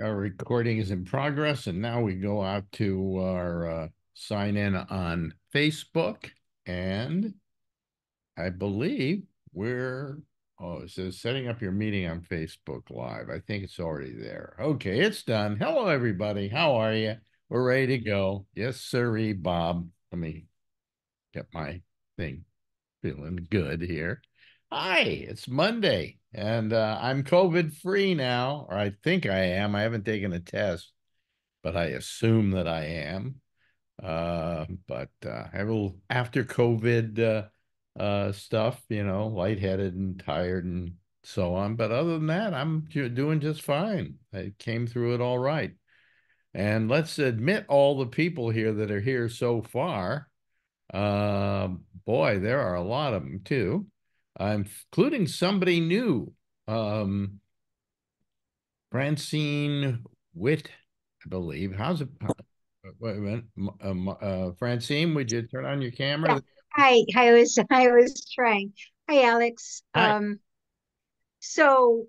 Our recording is in progress, and now we go out to our uh, sign in on Facebook. And I believe we're, oh, it says setting up your meeting on Facebook Live. I think it's already there. Okay, it's done. Hello, everybody. How are you? We're ready to go. Yes, sirree, Bob. Let me get my thing feeling good here. Hi, it's Monday and uh, I'm COVID free now, or I think I am. I haven't taken a test, but I assume that I am. Uh, but uh, I have a little after COVID uh, uh, stuff, you know, lightheaded and tired and so on. But other than that, I'm doing just fine. I came through it all right. And let's admit all the people here that are here so far. Uh, boy, there are a lot of them too including somebody new, um, Francine Witt, I believe. How's it? wait a minute, um, uh, Francine, would you turn on your camera? Yeah. Hi, I was I was trying. Hi, Alex. Hi. Um, so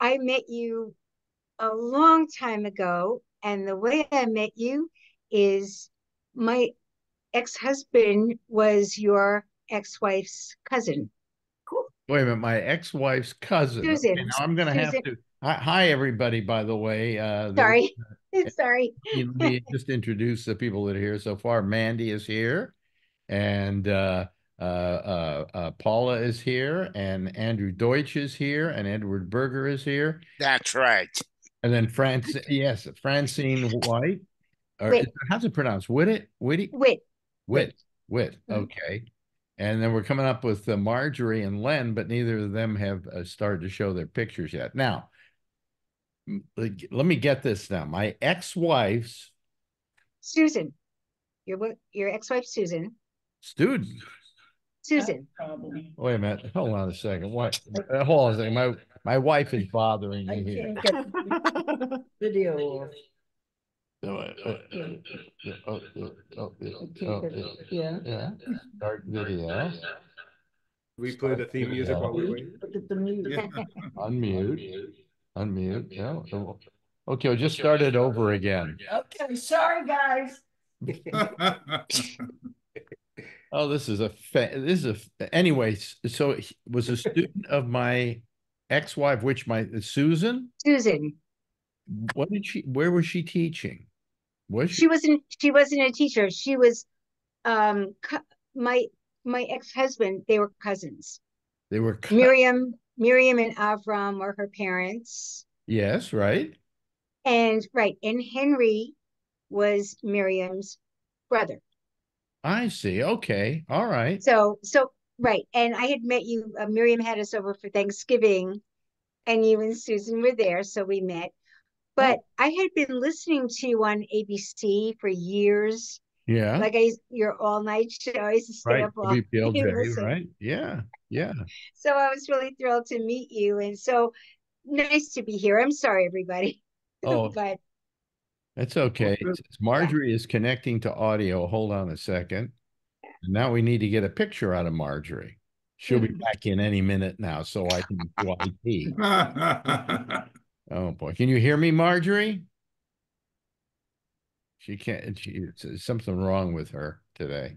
I met you a long time ago, and the way I met you is my ex-husband was your ex-wife's cousin. Cool. Wait a minute, my ex-wife's cousin. Susan. Okay, now I'm going to have to. Hi, everybody. By the way, uh, sorry, sorry. let me just introduce the people that are here so far. Mandy is here, and uh, uh, uh, uh, Paula is here, and Andrew Deutsch is here, and Edward Berger is here. That's right. And then France, yes, Francine White. Or Wait. how's it pronounced? Whit Witty? Wit. Wit. Wit. Okay. And then we're coming up with uh, Marjorie and Len, but neither of them have uh, started to show their pictures yet. Now, let me get this now. My ex-wife's Susan, your your ex-wife Susan. Student. Susan. Probably. Wait a minute. Hold on a second. What? Uh, hold on a second. My my wife is bothering me here. Video. Yeah. Start oh, oh, oh, video. We play the theme music while we wait. Look at the music. Unmute. Unmute. Yeah. Okay, we'll just start it over again. Okay, sorry guys. oh, this is a this is a anyways. So was a student of my ex-wife, which my Susan. Susan. What did she? Where was she teaching? Was she? she wasn't. She wasn't a teacher. She was. Um, my my ex husband. They were cousins. They were co- Miriam. Miriam and Avram were her parents. Yes, right. And right, and Henry was Miriam's brother. I see. Okay. All right. So so right, and I had met you. Uh, Miriam had us over for Thanksgiving, and you and Susan were there, so we met. But I had been listening to you on ABC for years. Yeah. Like I your all night show. I used to stay right. up all night. right? Yeah. Yeah. So I was really thrilled to meet you. And so nice to be here. I'm sorry, everybody. Oh, but it's okay. It's, Marjorie yeah. is connecting to audio. Hold on a second. And now we need to get a picture out of Marjorie. She'll be mm-hmm. back in any minute now, so I can do IT. Oh boy, can you hear me, Marjorie? She can't. She something wrong with her today.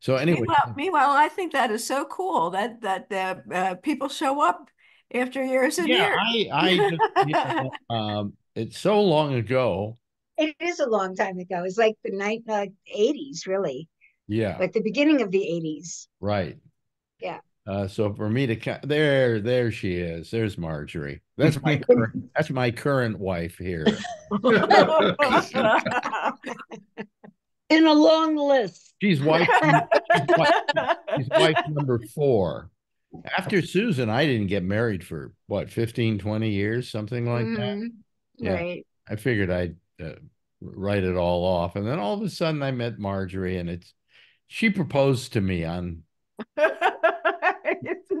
So anyway, meanwhile, meanwhile, I think that is so cool that that uh, uh, people show up after years and yeah, years. I, I just, you know, um, it's so long ago. It is a long time ago. It's like the night uh, 80s, really. Yeah. Like the beginning of the 80s. Right. Yeah. Uh, so for me to there, there she is. There's Marjorie. That's my current, that's my current wife here. In a long list. She's wife. she's wife, she's wife number four. After Susan, I didn't get married for what 15, 20 years, something like mm-hmm. that. Yeah. Right. I figured I'd uh, write it all off, and then all of a sudden I met Marjorie, and it's she proposed to me on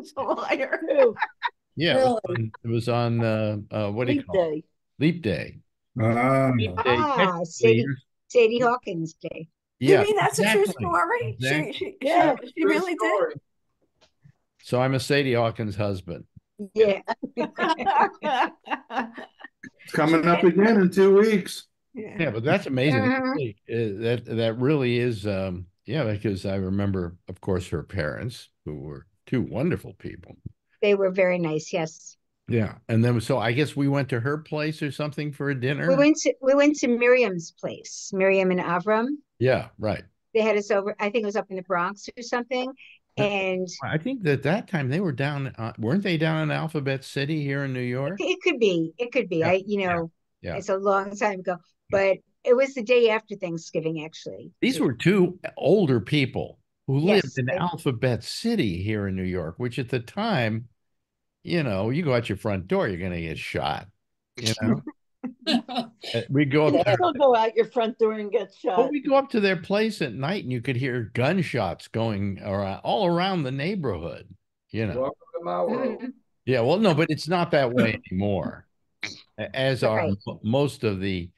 it's a liar. yeah, really? it was on, it was on uh, uh, what do you call day. it? Leap day. Uh, Leap day. Ah, Sadie, Sadie Hawkins Day. Yeah, you mean that's exactly. a true story? Exactly. She, she, yeah, she, she really story. did. So I'm a Sadie Hawkins husband. Yeah. it's coming up again in two weeks. Yeah, but that's amazing. That Mhm. really- uh, That, that really is, um, yeah, because I remember, of course, her parents, who were two wonderful people. They were very nice, yes. Yeah, and then, so I guess we went to her place or something for a dinner? We went to we went to Miriam's place, Miriam and Avram. Yeah, right. They had us over, I think it was up in the Bronx or something. And I think that that time they were down, uh, weren't they down in Alphabet City here in New York? it could be, it could be. Yeah, I, you yeah, know, yeah. it's a long time ago, but it was the day after Thanksgiving, actually. These were two older people who lived in Alphabet City here in New York, which at the time, you know, you go out your front door, you're going to get shot. You know, we go up there. Go out your front door and get Well, shot. we go up to their place at night and you could hear gunshots going around all around the neighborhood, you know. Welcome to my world. Mhm. Yeah, well, no, but it's not that way anymore. As are Right. most of the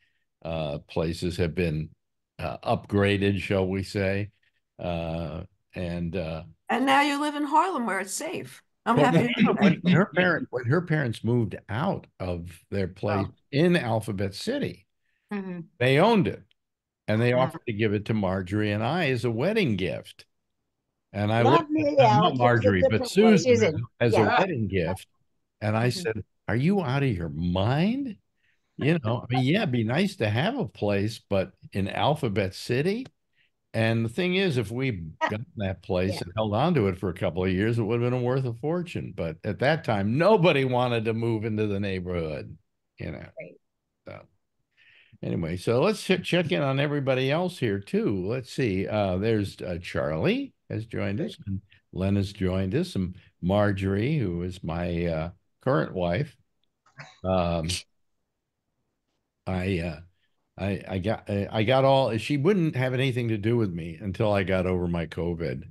uh places have been uh upgraded, shall we say. Uh and uh And now you live in Harlem where it's safe. I'm well, happy. to when her parent when her parents moved out of their place in Alphabet City, Mhm. they owned it. And they Wow. offered to give it to Marjorie and I as a wedding gift. And I Not looked me, at- Alex, not Marjorie, but. Susan Susan, as a wedding gift. And I Mhm. said, Are you out of your mind? You know, I mean, yeah, it'd be nice to have a place, but in Alphabet City. And the thing is, if we got that place Yeah. and held on to it for a couple of years, it would have been worth a fortune. But at that time, nobody wanted to move into the neighborhood, you know. Right. So anyway, so let's ch- check in on everybody else here too. Let's see. Uh, there's uh, Charlie has joined us, and Len has joined us, and Marjorie, who is my uh, current wife. Um, I uh, I I got I I got all. She wouldn't have anything to do with me until I got over my COVID.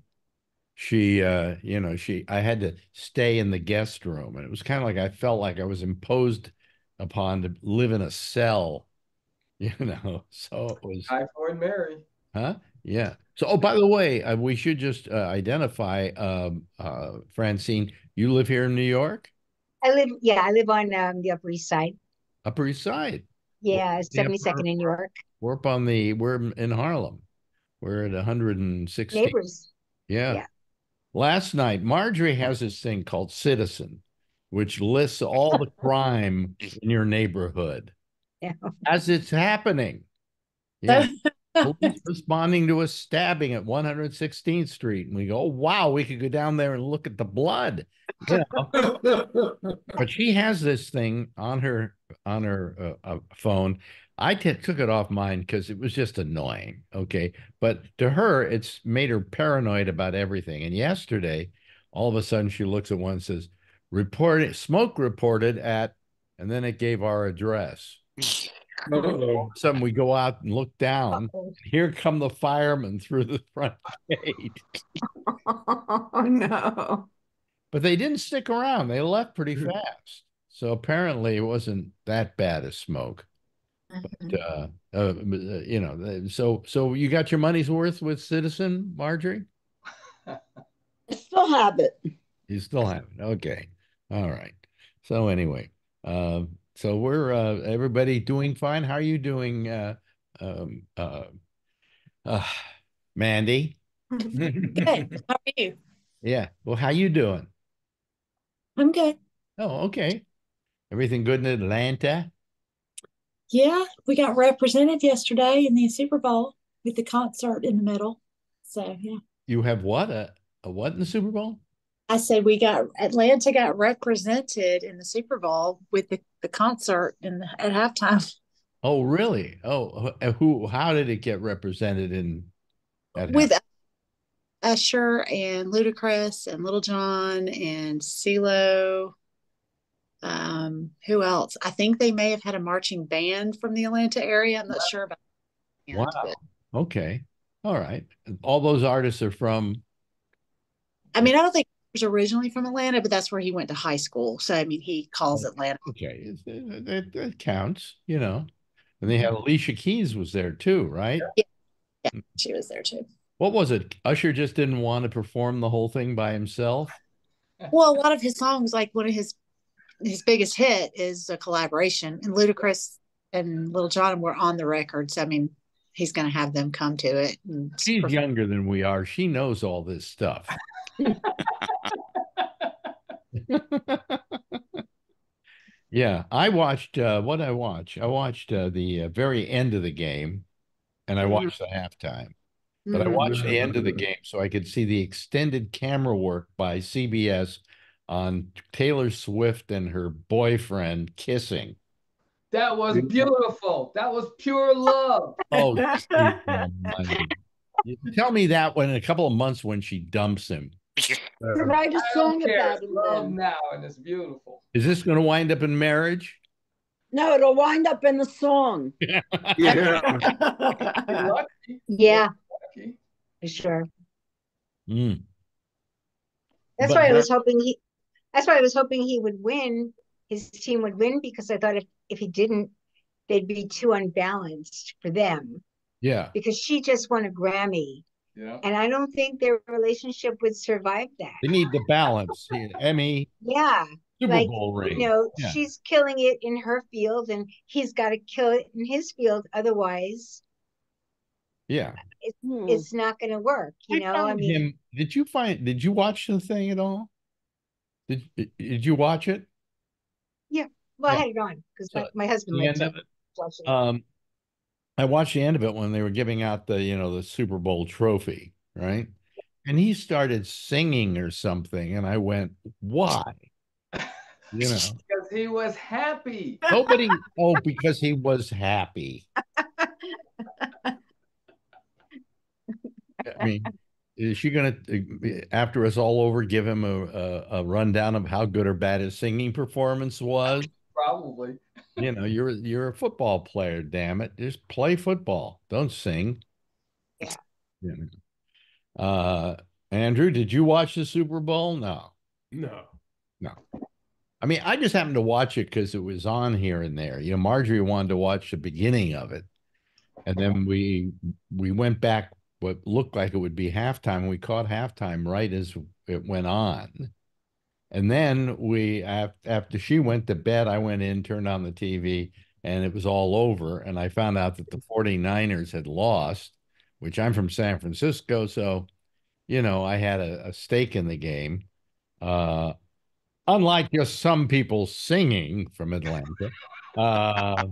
She, uh, you know, she I had to stay in the guest room, and it was kind of like I felt like I was imposed upon to live in a cell, you know. So it was, Typhoid Mary. huh? Yeah. So, oh, by the way, uh, we should just uh, identify, um, uh, Francine. You live here in New York, I live, yeah, I live on um, the Upper East Side. Upper East Side. Yeah, the seventy Upper- second in New York. We're up on the. We're in Harlem. We're at 116. Neighbors. Yeah. Yeah. Last night, Marjorie has this thing called Citizen, which lists all the crime in your neighborhood Yeah. as it's happening. Yeah. Police responding to a stabbing at 116th Street. And we go, oh, wow, we could go down there and look at the blood. You know? but she has this thing on her on her uh, uh, phone. I took it off mine because it was just annoying. Okay, but to her, it's made her paranoid about everything. And yesterday, all of a sudden, she looks at one and says, Report smoke reported at," and then it gave our address. Uh-oh. Some we go out and look down. Uh-oh. Here come the firemen through the front gate. Oh, no. But they didn't stick around. They left pretty Hmm. fast. So apparently it wasn't that bad as smoke. Mhm. Uh, uh, uh, you know, so so you got your money's worth with Citizen, Marjorie? I still have it. You still have it. Okay. All right. So anyway, uh, so we're uh, everybody doing fine. How are you doing, uh, um, uh, uh, Mandy? Good. How are you? Yeah. Well, how you doing? I'm good. Oh, okay. Everything good in Atlanta? Yeah, we got represented yesterday in the Super Bowl with the concert in the middle. So yeah, You have what? A, a what in the Super Bowl? I said we got Atlanta got represented in the Super Bowl with the, the concert in the, at halftime Oh, really? Oh, who? How did it get represented in? At with half- Usher and Ludacris and Little John and CeeLo. Um, who else? I think they may have had a marching band from the Atlanta area. I'm not sure about. that, Wow. but- Okay. All right. All those artists are from. I mean, I don't think he was originally from Atlanta, but that's where he went to high school. So I mean, he calls Atlanta. Okay, it's- it, it, it counts, you know. And they had Alicia Keys was there too, right? Yeah, She was there too. What was it? Usher just didn't want to perform the whole thing by himself. Well, a lot of his songs, like one of his his biggest hit is a collaboration, and Ludacris and Little John were on the record. So I mean, he's going to have them come to it. And She's perform. younger than we are. She knows all this stuff. yeah, I watched uh what I watched. I watched uh, the uh, very end of the game and I watched the halftime. But I watched the end of the game so I could see the extended camera work by CBS on Taylor Swift and her boyfriend kissing. That was beautiful. That was pure love. Oh, geez. You tell me that when in a couple of months when she dumps him. Write a I song don't about It's him love then. now, and it's beautiful. Is this going to wind up in marriage? No, it'll wind up in the song. Yeah. You're. Yeah, for sure. Mm. That's But why I was hoping he, that's why I was hoping he would win, his team would win, because I thought if, if he didn't, they'd be too unbalanced for them, Yeah. because she just won a Grammy, Yeah. and I don't think their relationship would survive that. They need the balance. Emmy, Yeah, Super like, Bowl ring. you know, Yeah. she's killing it in her field, and he's got to kill it in his field, otherwise Yeah. Hmm. it's not going to work, you know, I mean, him. Did you find? Did you watch the thing at all? Did Did you watch it? Yeah. Well, I had it on, because So, my, my husband The liked to it. watch it. Um, I watched the end of it when they were giving out the you know the Super Bowl trophy, right? And he started singing or something, and I went, "Why?" You know, Because he was happy. nobody. oh, because he was happy. I mean, is she gonna, uh, after it's all over, give him a, a a rundown of how good or bad his singing performance was? Probably. You know, you're you're a football player, damn it. Just play football. Don't sing. Yeah. You know. Uh Andrew, did you watch the Super Bowl? No. No. No. I mean, I just happened to watch it because it was on here and there. You know, Marjorie wanted to watch the beginning of it. And then we we went back what looked like it would be halftime. We caught halftime right as it went on. And then we after she went to bed, I went in, turned on the TV, and it was all over. And I found out that the 49ers had lost, which I'm from San Francisco, so you know, I had a, a stake in the game. Uh unlike just some people singing from Atlanta. Uh,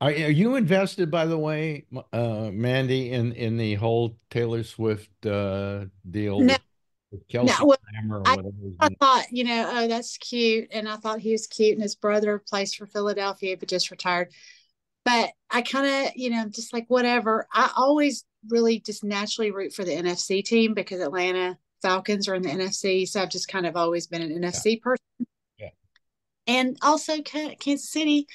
are, are you invested, by the way, uh, Mandy, in in the whole Taylor Swift uh, deal No. with, Kelsey well, or I- I thought, you know, oh, that's cute. And I thought he was cute. And his brother plays for Philadelphia, but just retired. But I kind of, you know, just like whatever. I always really just naturally root for the NFC team because Atlanta Falcons are in the NFC. So I've just kind of always been an NFC person. Yeah. And also Kansas City,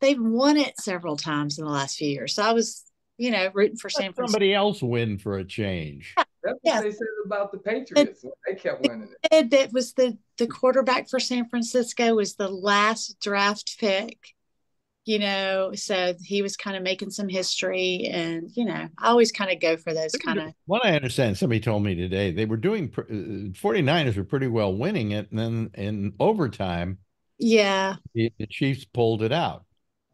they've won it several times in the last few years. So I was, you know, rooting for San Francisco. somebody else win for a change. That's Yeah. what they said about the Patriots. when They kept winning it. said that was the the quarterback for San Francisco was the last draft pick. You know, so he was kind of making some history, and you know, I always kind of go for those kind of. What I understand, somebody told me today, they were doing, pr- uh, 49ers were pretty well winning it. And then in overtime, Yeah, the, the Chiefs pulled it out.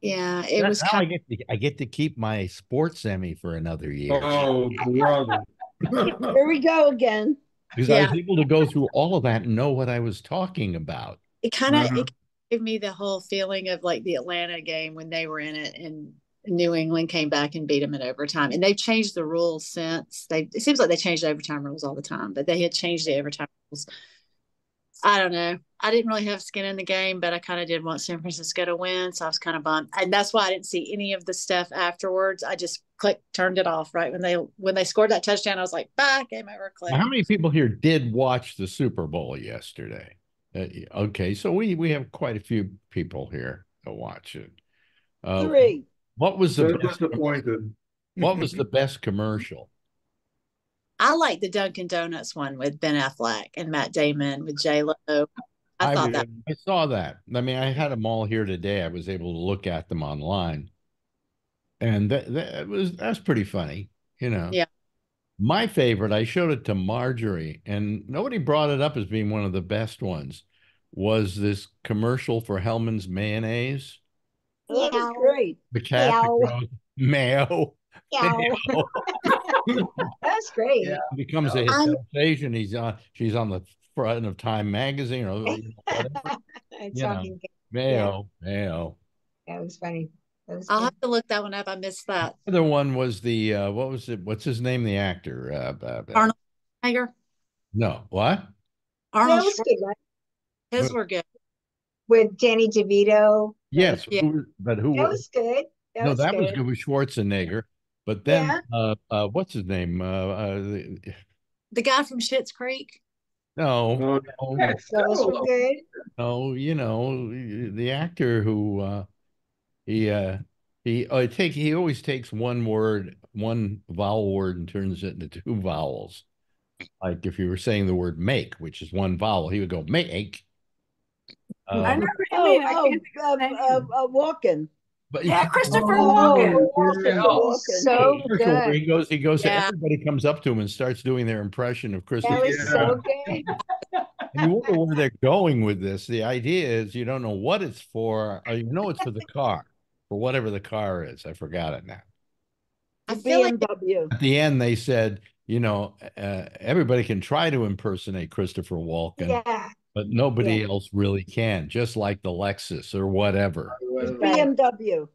Yeah, it Now- was now I kind. get to, I get to keep my sports Emmy for another year Oh, brother. Here we go again. because I was able to go through all of that and know what I was talking about. It kind of Uh-huh. gave me the whole feeling of like the Atlanta game when they were in it, and New England came back and beat them in overtime. And they've changed the rules since. They it seems like they change the overtime rules all the time, but they had changed the overtime rules. I don't know. I didn't really have skin in the game, but I kind of did want San Francisco to win, so I was kind of bummed. And that's why I didn't see any of the stuff afterwards. I just clicked, turned it off right when they when they scored that touchdown. I was like, "Bye, game over." Click. Now, how many people here did watch the Super Bowl yesterday? Uh, okay, so we we have quite a few people here to watch it. Uh, Three. What was So the best, disappointed. what was the best commercial? I like the Dunkin' Donuts one with Ben Affleck and Matt Damon with J Lo. I, thought that I saw that. I mean, I had them all here today. I was able to look at them online, and that, that was that's pretty funny, you know. Yeah. My favorite, I showed it to Marjorie, and nobody brought it up as being one of the best ones, was this commercial for Hellmann's mayonnaise. Yeah, That was great. The cat that mayo. Yeah, that's great. Yeah. Becomes a I'm- sensation. He's on. She's on the front of Time magazine or whatever. It's You know. talking good. Mayo, mayo. That was funny. That was I'll good. have to look that one up. I missed that. The other one was the uh, what was it? What's his name? The actor. Uh, uh, uh, Arnold Tiger. No, what? That Arnold was good, right? Schwar- his were good. With Danny DeVito. Yes, Yeah. who- but who? That was- was good. That no, was that was good. good with Schwarzenegger. But then, Yeah. uh, uh, what's his name? Uh, uh, the, The guy from Schitt's Creek. no, No, no, Yes, Those were oh, good. no, you know, the actor who, uh, he, uh, he, uh, take, he always takes one word, one vowel word and turns it into two vowels. Like if you were saying the word make, which is one vowel, he would go make. I know what you Oh. I oh, can't think of uh, his name. uh, uh, walking. But Yeah, Christopher Oh, Walken. Walken, yeah. So commercial where good. he goes, he goes, Yeah. everybody comes up to him and starts doing their impression of Christopher. That was Yeah. so good. You wonder where they're going with this. The idea is you don't know what it's for, or you know it's for the car, for whatever the car is. I forgot it now. I The feel like At the end, they said, you know, uh, everybody can try to impersonate Christopher Walken, Yeah. but nobody Yeah. else really can, just like the Lexus or whatever. It's Right. BMW.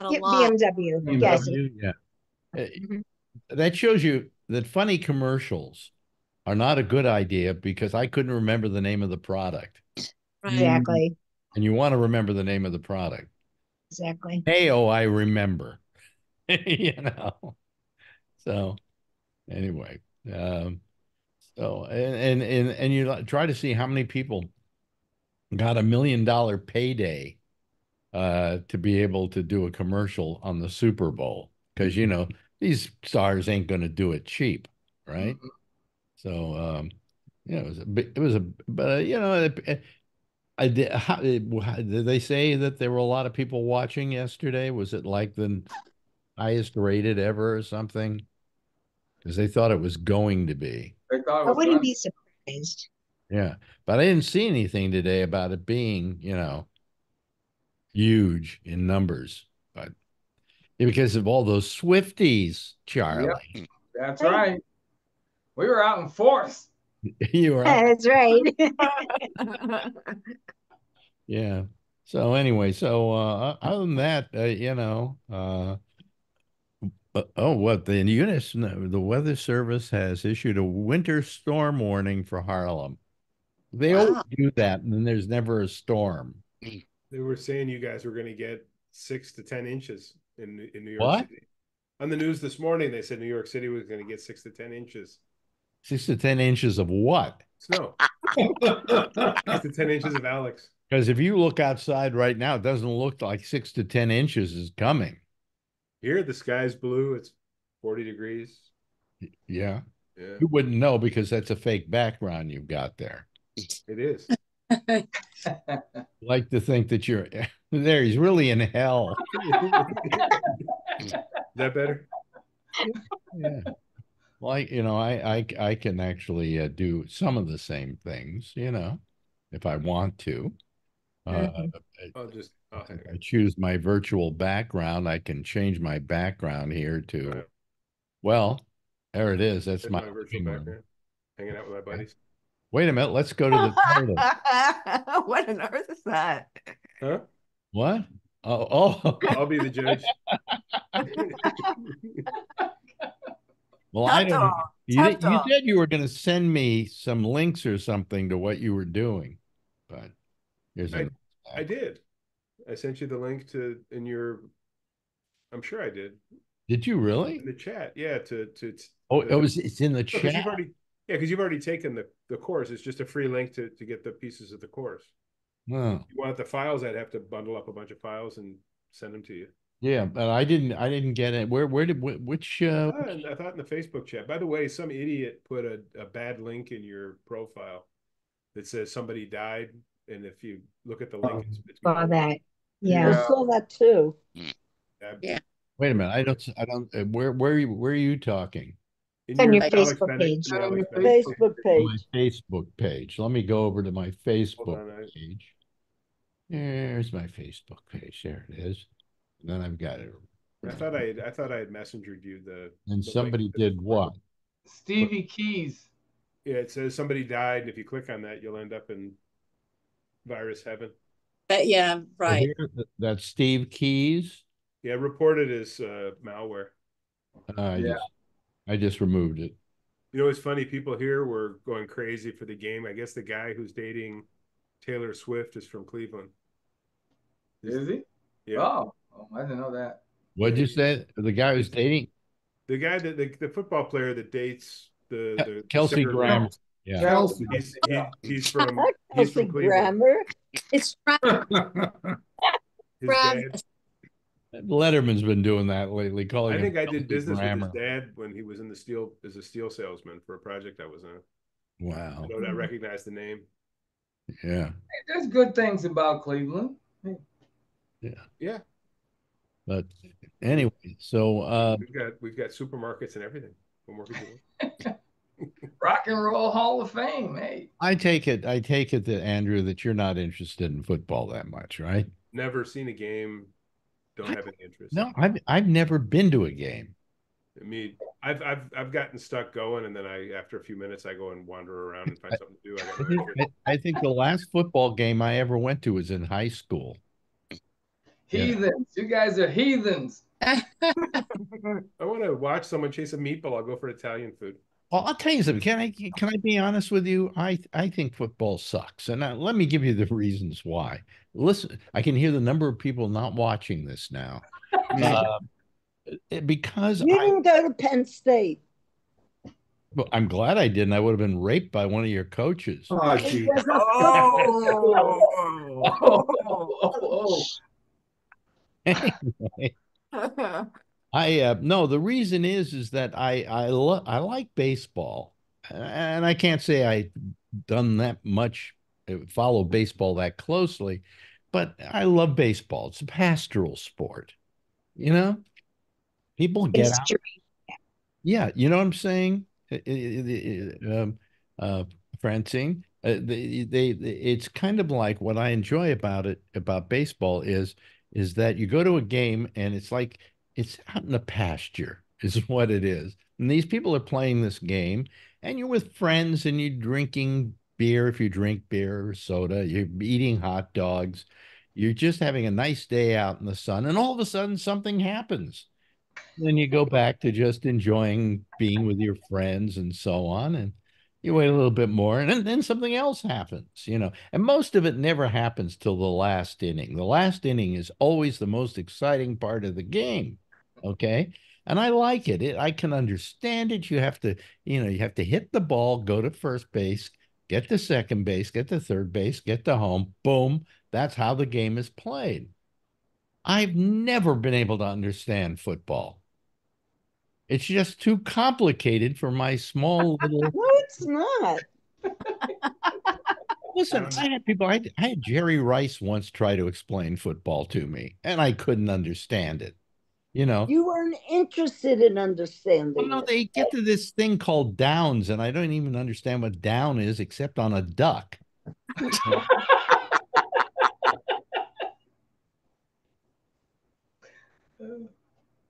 a Yeah, lot. BMW. Yes. Yeah. Uh, Mhm. That shows you that funny commercials are not a good idea because I couldn't remember the name of the product. Right. Exactly. And you want to remember the name of the product. Exactly. Mayo, I remember. you know. So anyway, um, so and and and and you try to see how many people got a million dollar payday uh to be able to do a commercial on the Super Bowl because you know these stars ain't going to do it cheap, right? So um you know it was a bit, it was a but uh, you know it, it- I did, how, it- did they say that there were a lot of people watching yesterday? Was it like the highest rated ever or something? Because they thought it was going to be. They I wouldn't fun. be surprised. Yeah. But I didn't see anything today about it being, you know, huge in numbers. But because of all those Swifties, Charlie. That's Right. right. We were out in force. you were out That's right. Yeah. So anyway, so uh other than that, uh, you know, uh oh, what the Unis, the Weather Service has issued a winter storm warning for Harlem. They always Wow. do that, and then there's never a storm. They were saying you guys were going to get six to ten inches in in New York What? City. On the news this morning, they said New York City was going to get six to ten inches Six to ten inches of what? snow. six to ten inches of Alex. Because if you look outside right now, it doesn't look like six to ten inches is coming. Here, the sky's blue. It's forty degrees. Yeah. Yeah, You wouldn't know because that's a fake background you've got there. it is. Like to think that you're there. He's really in hell. Is that better? Yeah. Like, you know, I, I, I can actually uh, do some of the same things, you know, if I want to. Uh, Mhm. I'll just. I'll I choose my virtual background. I can change my background here to, well, there it is. That's There's my, my virtual background. Hanging out with my buddies. Wait a minute. Let's go to the title. What on earth is that? Huh? What? Oh, oh, I'll be the judge. well, I don't, dog, you, top you dog. said you were going to send me some links or something to what you were doing, but here's I- a, I did. I sent you the link to in your. I'm sure I did did you really? in the chat. Yeah, to to. Oh, to Oh, it was, it's in the No, 'cause you've chat. already, yeah, because you've already taken the the course. It's just a free link to to get the pieces of the course. Oh. If you want the files? I'd have to bundle up a bunch of files and send them to you. Yeah, but I didn't. I didn't get it. Where? Where did? Which? Uh, Ah, and I thought in the Facebook chat. By the way, some idiot put a, a bad link in your profile that says somebody died, and if you look at the link, it's, it's Saw that. I Yeah. saw that too. Yeah. wait a minute. I don't. I don't. uh, Where? Where? Are you, where are you talking? In On your Alex Facebook Bennett- page. yeah, On Alex your Bennett. Facebook On my page. Facebook page. Let me go over to my Hold Facebook on, I- page. There's my Facebook page. There it is. And then I've got it. I thought I had, I thought I had messengered you the. And the link somebody to- did what? Stevie Keys. Yeah, it says somebody died, and if you click on that, you'll end up in virus heaven. But yeah, right. Here, th- That's Steve Keys. Yeah, reported as uh, malware. Uh, I Yeah. just, I just removed it. You know, it's funny. People here were going crazy for the game. I guess the guy who's dating Taylor Swift is from Cleveland. Is he? Yeah, Oh, oh, I didn't know that. What'd you say? The guy who's dating the guy that the, the football player that dates the, the Kelsey singer- Grammer. Yeah. Kelsey. He's he, he's from he's Kelsey from Cleveland. Grammer. It's Tra- His dad, Letterman's been doing that lately, calling I think I did business Grammer. with his dad when he was in the steel as a steel salesman for a project I was on. Wow. I know I recognize the name. Yeah. There's good things about Cleveland. Yeah, Yeah. But anyway, so uh we've got we've got supermarkets and everything. What more could you want? Rock and Roll Hall of Fame. Hey, I take it I take it that Andrew that you're not interested in football that much, right? Never seen a game. Don't have any interest. No, I've I've never been to a game. I mean, I've I've I've gotten stuck going, and then I after a few minutes I go and wander around and find something to do. I got I no think. I, I think the last football game I ever went to was in high school. Yeah. heathens. You guys are heathens. I want to watch someone chase a meatball. I'll go for Italian food. Well, I'll tell you something. Can I can I be honest with you? I I think football sucks, and uh, let me give you the reasons why. Listen, I can hear the number of people not watching this now, uh, because You didn't go to Penn State. well, I'm glad I didn't. I would have been raped by one of your coaches. Oh, It gee. was a football Oh, oh, oh. Anyway, I uh, no, the reason is is that I I lo- I like baseball, and I can't say I done that much uh, follow baseball that closely, but I love baseball. It's a pastoral sport, you know. People get out. Yeah, you know what I'm saying, um, uh, Francine. Uh, they, they, they, it's kind of like what I enjoy about it about baseball is is that you go to a game and it's like it's out in the pasture is what it is. And these people are playing this game, and you're with friends and you're drinking beer if you drink beer or soda. You're eating hot dogs. You're just having a nice day out in the sun, and all of a sudden something happens then you go back to just enjoying being with your friends and so on and you wait a little bit more and then, something else happens you know and most of it never happens till the last inning the last inning is always the most exciting part of the game okay and i like it. it i can understand it you have to you know you have to hit the ball go to first base get to second base get to third base get to home boom that's how the game is played I've never been able to understand football. It's just too complicated for my small little. No, it's not. Listen, I had people. I, I had Jerry Rice once try to explain football to me, and I couldn't understand it. You know, You weren't interested in understanding. well, no, it. they get to this thing called downs, and I don't even understand what down is except on a duck.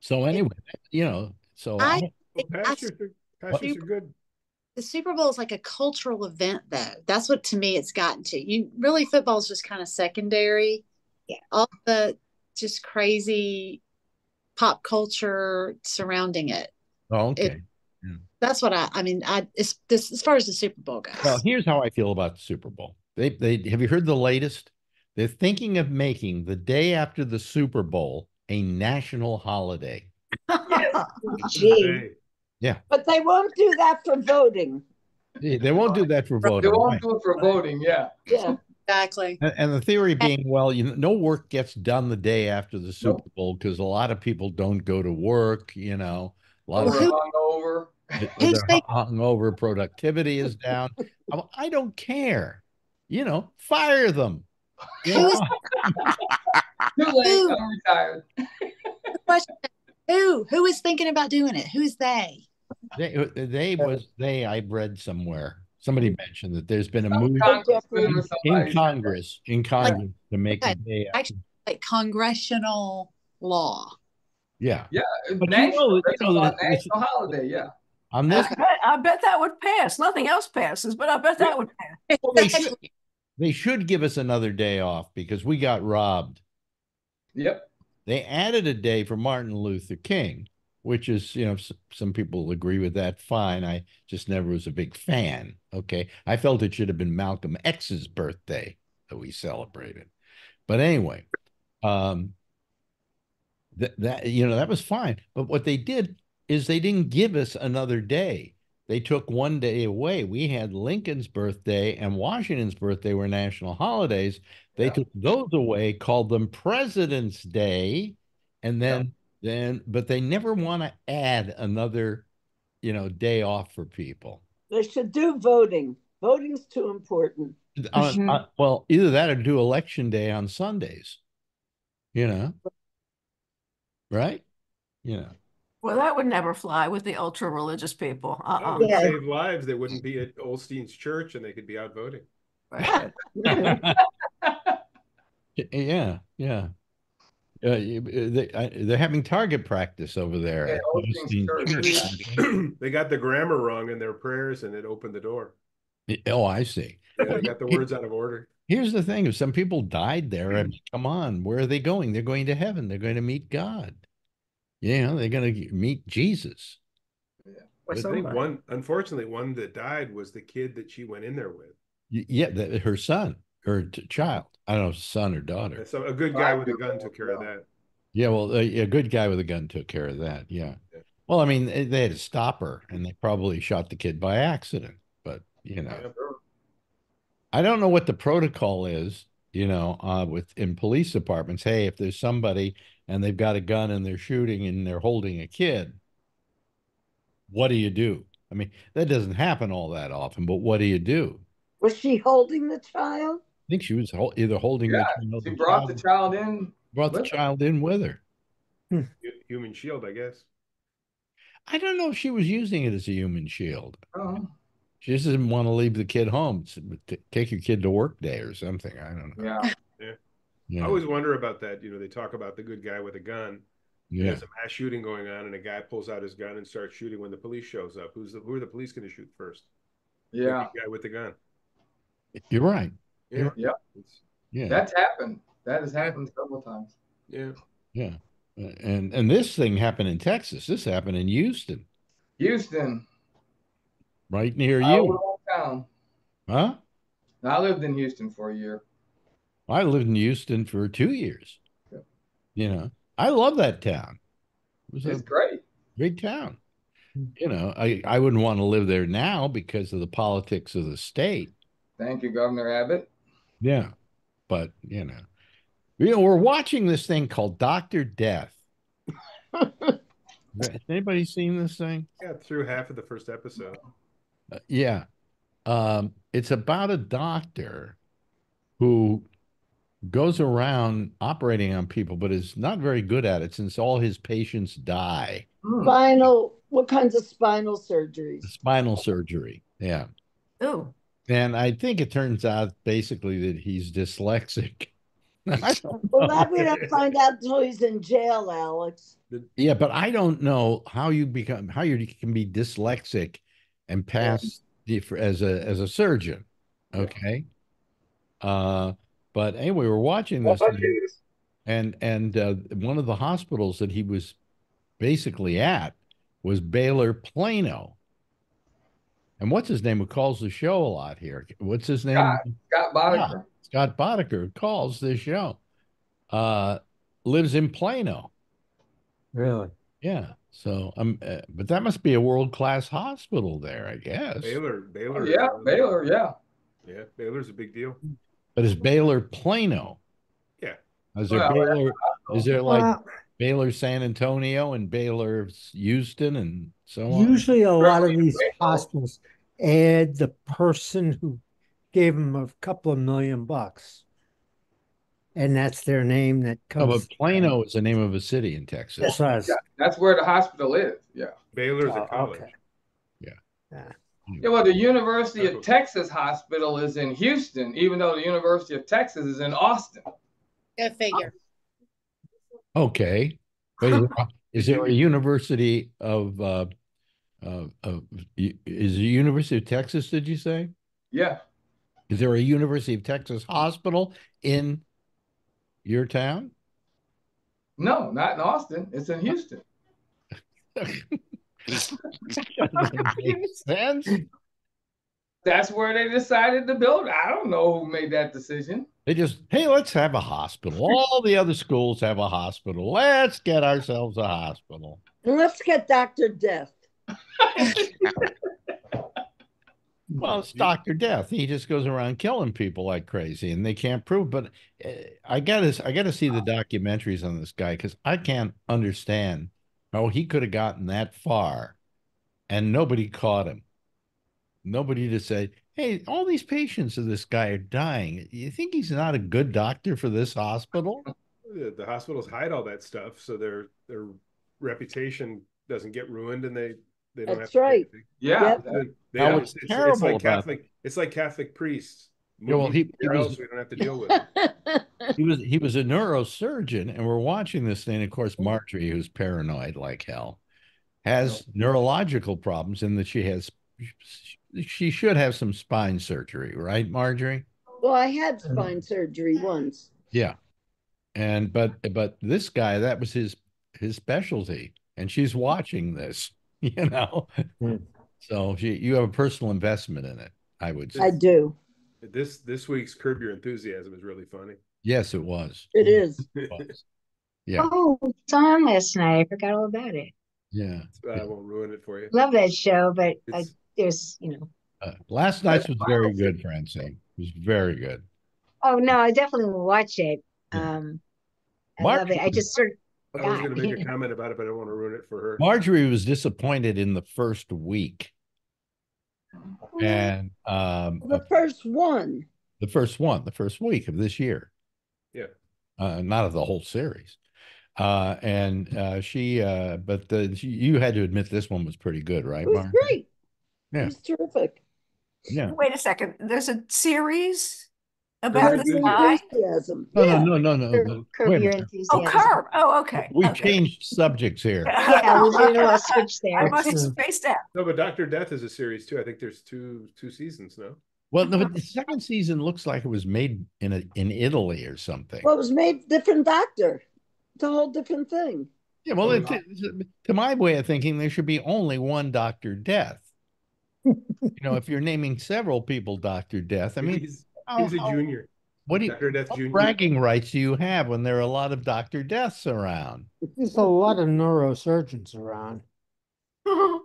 So anyway, you know, so I- I, Well, I- pastures are, pastures are good. the Super Bowl is like a cultural event, though. That's what to me it's gotten to. You really football is just kind of secondary. Yeah. All the just crazy pop culture surrounding it. oh, okay. That's what I. I mean, I. It's this as far as the Super Bowl goes. Well, here's how I feel about the Super Bowl. They they have you heard the latest? They're thinking of making the day after the Super Bowl a national holiday. Gee, Hey, but they won't do that for voting. They they won't do that for voting. They won't right. do it for voting. Yeah. Yeah. Exactly. And, and the theory being, well, you know, no work gets done the day after the Super Nope. Bowl because a lot of people don't go to work. You know, a lot Or of Well, who- hungover. they're who's hungover, productivity is down. I- I don't care. You know, fire them. You Who's- know? Too late. Who? I'm retired. Question: Who? Who is thinking about doing it? Who's they? They, uh, they was, they, I read somewhere, somebody mentioned that there's been a move congressman in Congress, in Congress to make a Okay, day. actually- Like congressional law. Yeah, Yeah. But you National, know that's you know a that it's- national holiday, yeah. on this, I bet, I bet that would pass. Nothing else passes, but I bet that would pass. well, they should, they should give us another day off because we got robbed. Yep. They added a day for Martin Luther King, which is, you know, s- some people agree with that. Fine. I just never was a big fan. Okay. I felt it should have been Malcolm X's birthday that we celebrated. But anyway, um, that, that, you know, that was fine. But what they did is they didn't give us another day. They took one day away. We had Lincoln's birthday and Washington's birthday were national holidays. They Yeah. took those away, called them President's Day, and then then but they never want to add another, you know, day off for people. They should do voting. Voting's too important. On- on- mm-hmm. uh, well, either that or do election day on Sundays. You know, right? You know, Well, that would never fly with the ultra religious people. That Uh-uh. would Yeah. save lives. They wouldn't be at Osteen's church and they could be out voting. Right. yeah, yeah. Uh, you- uh, they, I, they're having target practice over there. Yeah, at Osteen's Osteen's church. Church. they got the grammar wrong in their prayers and it opened the door. Oh, I see. Yeah, they got the words out of order. Here's the thing: if some people died there, I mean, come on, where are they going? They're going to heaven. They're going to meet God. You know, they're going to meet Jesus. Yeah. I think one, unfortunately, one that died was the kid that she went in there with. Yeah, the, her son, her t- child. I don't know, son or daughter. So a good guy with a gun took care of that. Yeah, well, a, a good guy with a gun took care of that. Yeah. Yeah. Well, I mean, they they had to stop her, and they probably shot the kid by accident. But you know, Yeah. I don't know what the protocol is. You know, uh, with in police departments. Hey, if there's somebody and they've got a gun and they're shooting and they're holding a kid, what do you do? I mean, that doesn't happen all that often. But what do you do? Was she holding the child? I think she was hol- either holding Yeah, the child, She or brought the child- child in. brought the with her. child in with her. Hmm. Human shield, I guess. I don't know if she was using it as a human shield. Oh, She just didn't want to leave the kid home. S- t- Take your kid to work day or something. I don't know. yeah. You I always wonder about that. You know, they talk about the good guy with a gun. yeah. There's a mass shooting going on, and a guy pulls out his gun and starts shooting when the police shows up. Who's the, who are the police going to shoot first? Yeah. good guy with the gun. You're right. Yeah. Yep. It's- Yeah. That's happened. That has happened several times. yeah. yeah. And and this thing happened in Texas. This happened in Houston, Houston, right near our you. little town. Huh? I lived in Houston for a year. I lived in Houston for two years. Yeah. You know, I love that town. It was It's a great. great town. Hmm. You know, I, I wouldn't want to live there now because of the politics of the state. Thank you, Governor Abbott. Yeah. But, you know, you know, we're watching this thing called Doctor Death. Has anybody seen this thing? Yeah, through half of the first episode. Uh, yeah. Um, it's about a doctor who goes around operating on people, but is not very good at it since all his patients die. Hmm. Spinal, what kinds of spinal surgeries? Spinal surgery. Yeah. Ooh. And I think it turns out basically that he's dyslexic. Well, that we don't find out until he's in jail, Alex. Yeah, but I don't know how you become how you can be dyslexic and pass as a as a surgeon. Okay. Uh, but anyway, we're watching this, Well, and and uh, one of the hospitals that he was basically at was Baylor Plano. And what's his name? Who calls the show a lot here? What's his name? Scott. Scott Boddicker. Scott Boddicker calls this show. Uh, lives in Plano. Really? Yeah. So um, uh, but that must be a world class hospital there, I guess. Baylor, Baylor. Oh, yeah, Baylor. Yeah. Yeah, Baylor's a big deal. But is Baylor Plano? Yeah. Is there Well, Baylor? Is there like Well, Baylor San Antonio and Baylor Houston and so on? usually a lot of these hospitals add the person who gave them a couple of million bucks. And that's their name that oh, No, comes. but Plano is the name of a city in Texas. That's what I was- Yeah. That's where the hospital is. Yeah. Baylor's a Oh, college. okay. Yeah, well, the University of Texas Hospital is in Houston, even though the University of Texas is in Austin. Go figure. Okay. Is there a University of, uh, of, y- is the University of Texas, did you say? Yeah. Is there a University of Texas hospital in your town? No, not in Austin. It's in Houston. Sense. That's where they decided to build. I don't know who made that decision. They just, hey, let's have a hospital. All the other schools have a hospital. Let's get ourselves a hospital. Let's get Dr. Death. Well, it's Doctor Death. He just goes around killing people like crazy, and they can't prove. But uh, I gotta, I gotta see the documentaries on this guy because I can't understand how he could have gotten that far, and nobody caught him. Nobody to say, "Hey, all these patients of this guy are dying. You think he's not a good doctor for this hospital?" The, the hospitals hide all that stuff, so their their reputation doesn't get ruined, and they they don't That's have to pay right. anything. Yeah. Yep. They- they That was it's, it's terrible like about Catholic. It's like Catholic priests. Yeah, well, he- he somewhere was- else, we don't have to deal with it. he was he was a neurosurgeon and we're watching this thing of course marjorie who's paranoid like hell has neurological problems in that she has she should have some spine surgery right marjorie Well, I had spine surgery once. yeah and but but this guy that was his his specialty and she's watching this you know Hmm. so she, you have a personal investment in it i would say I do. This this week's Curb Your Enthusiasm is really funny. yes it was It is. It was. yeah Oh, it's on last night. I forgot all about it. yeah I won't ruin it for you. Love that show, but I, It's- there's, you know, uh, last night's was very good francine it was very good oh no, I definitely will watch it. Yeah. Um, I Mark- love it. I just sort of I was going to make a comment about it, but I don't want to ruin it for her. Marjorie was disappointed in the first week, and um, The first one. the first one, the first week of this year, Yeah. uh, not of the whole series. Uh, and uh, she, uh, but the, she, you had to admit this one was pretty good, right, It was Mark? great. Yeah. It was terrific. Yeah. Wait a second. There's a series about Curb this guy. Enthusiasm. No, Yeah. no, no, no, no. Curb, no. curb your minute. Oh, enthusiasm. Curb. Oh, okay. We okay. changed subjects here. Yeah, we did a little switch I must have Excellent. spaced out. No, but Doctor Death is a series too. I think there's two two seasons now. Well, no, but the second season looks like it was made in a, in Italy or something. Well, it was made different doctor. It's a whole different thing. Yeah, well, Oh, it, it- to my way of thinking, there should be only one Doctor Death. You know, if you're naming several people Doctor Death, I mean, he's, how- he's a junior. what do you, Doctor Death what Junior. bragging rights do you have when there are a lot of Doctor Deaths around? There's a lot of neurosurgeons around.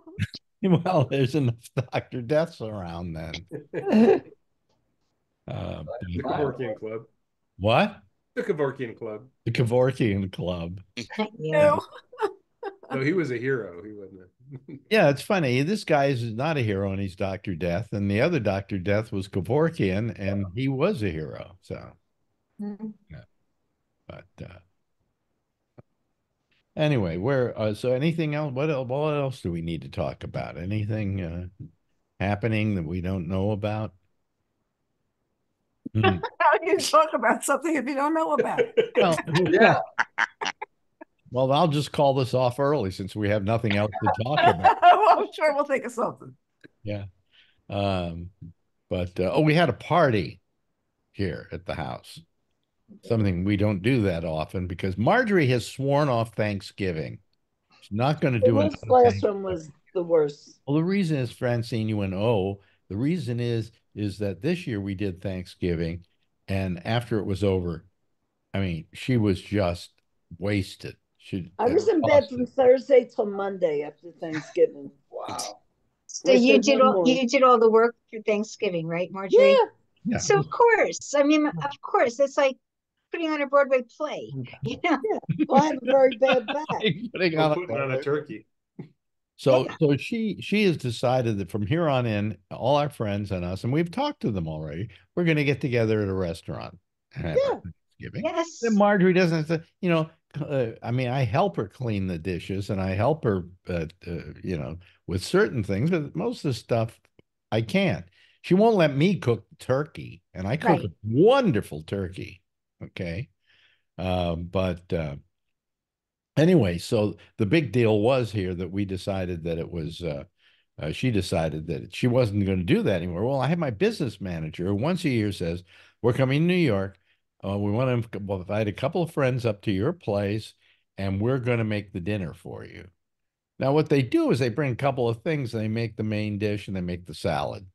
Well, there's enough Doctor Deaths around then. Uh, The Kevorkian Club. what? The Kevorkian Club. The Kevorkian Club. Yeah. No. No, he was a hero. He wasn't. A... Yeah, it's funny. This guy is not a hero, and he's Doctor Death, and the other Doctor Death was Kevorkian, and he was a hero. So. Mhm. But uh anyway, where uh, so anything else? What else, what else do we need to talk about? Anything uh happening that we don't know about? Hmm, How do you talk about something if you don't know about it? Well, Yeah. Well, I'll just call this off early since we have nothing else to talk about. well, I'm sure we'll think of something. Yeah. Um, but uh, oh, we had a party here at the house. Something we don't do that often because Marjorie has sworn off Thanksgiving. She's not going to do it. this last one was the worst. Well, the reason is Francine, you went, oh, the reason is is that this year we did Thanksgiving, and after it was over, I mean, she was just wasted. She I was in bed from Thursday till Monday after Thanksgiving. Wow. So I you did no all you did all the work for Thanksgiving, right, Marjorie? Yeah, Yeah. So of course, I mean, of course, it's like putting on a Broadway play. Mm-hmm. You know, well, I have a very bad back. Putting Or on a- putting on a turkey. So, so she she has decided that from here on in, all our friends and us, and we've talked to them already. We're going to get together at a restaurant. and have Yeah. Thanksgiving. yes. Then Marjorie doesn't have to, you know, uh, I mean, I help her clean the dishes and I help her, uh, uh, you know, with certain things, but most of the stuff I can't. She won't let me cook turkey, and I cook Right. wonderful turkey. Okay. Um, but uh, anyway, so the big deal was here that we decided that it was, uh, uh, she decided that she wasn't going to do that anymore. Well, I have my business manager who once a year says, We're coming to New York. Uh, we want to invite a couple of friends up to your place and we're going to make the dinner for you. Now, what they do is they bring a couple of things, they make the main dish and they make the salad.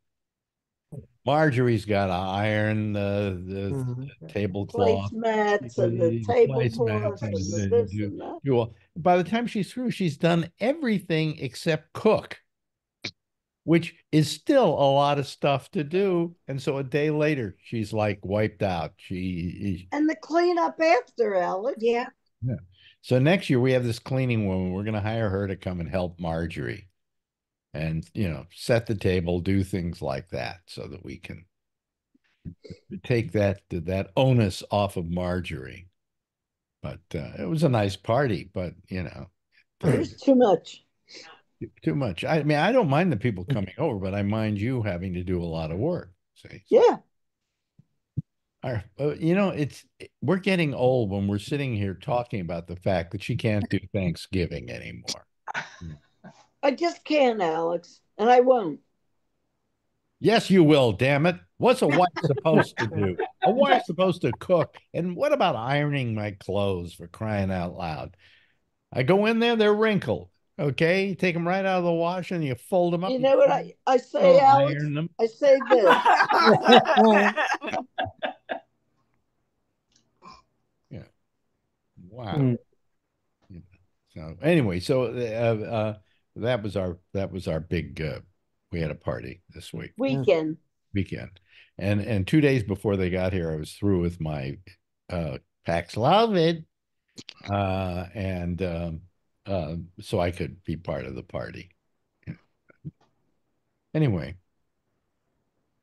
Marjorie's got to iron the, the Mhm. tablecloth. And the tablecloths placemats and and the this and will, by the time she's through, she's done everything except cook, which is still a lot of stuff to do. And so a day later, she's like wiped out. She, And the cleanup after, Alex. Yeah, so next year we have this cleaning woman. We're going to hire her to come and help Marjorie and, you know, set the table, do things like that so that we can take that, that onus off of Marjorie. But uh, it was a nice party, but you know, It was too much. Too much. I mean, I don't mind the people mm. coming over, but I mind you having to do a lot of work. See, Yeah. Our- you know, it's we're getting old when we're sitting here talking about the fact that she can't do Thanksgiving anymore. I just can't, Alex. And I won't. Yes, you will. Damn it! What's a wife supposed to do? A wife's supposed to cook. And what about ironing my clothes for crying out loud? I go in there, they're wrinkled. Okay, you take them right out of the wash and you fold them up. You know what I, I say, Alex? them. I say this. Yeah. Wow. Mm. Yeah. So anyway, so uh, uh, that was our that was our big. Uh, we had a party this week Weekend. weekend, and and two days before they got here, I was through with my uh, Paxlovid, uh, and um, uh, so I could be part of the party. Anyway,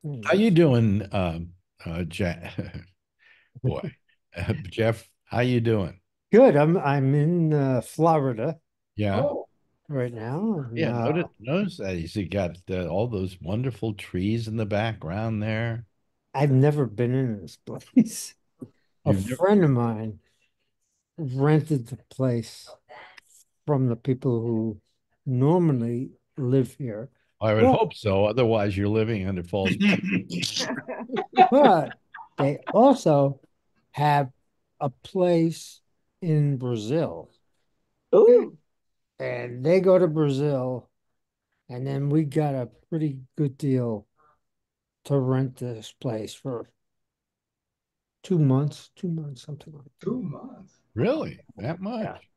Mm. how you doing, um, uh, Jeff? Boy, uh, Jeff, how you doing? Good. I'm I'm in uh, Florida Yeah. Oh, right now. and, Yeah, uh, notice, notice that he's got uh, all those wonderful trees in the background there. I've never been in this place. A You've never- friend of mine rented the place from the people who normally live here, I would Well- hope so. Otherwise, you're living under false. but they also have a place in Brazil. Ooh. And they go to Brazil, and then we got a pretty good deal to rent this place for two months, two months, something like that. two months. really, that much?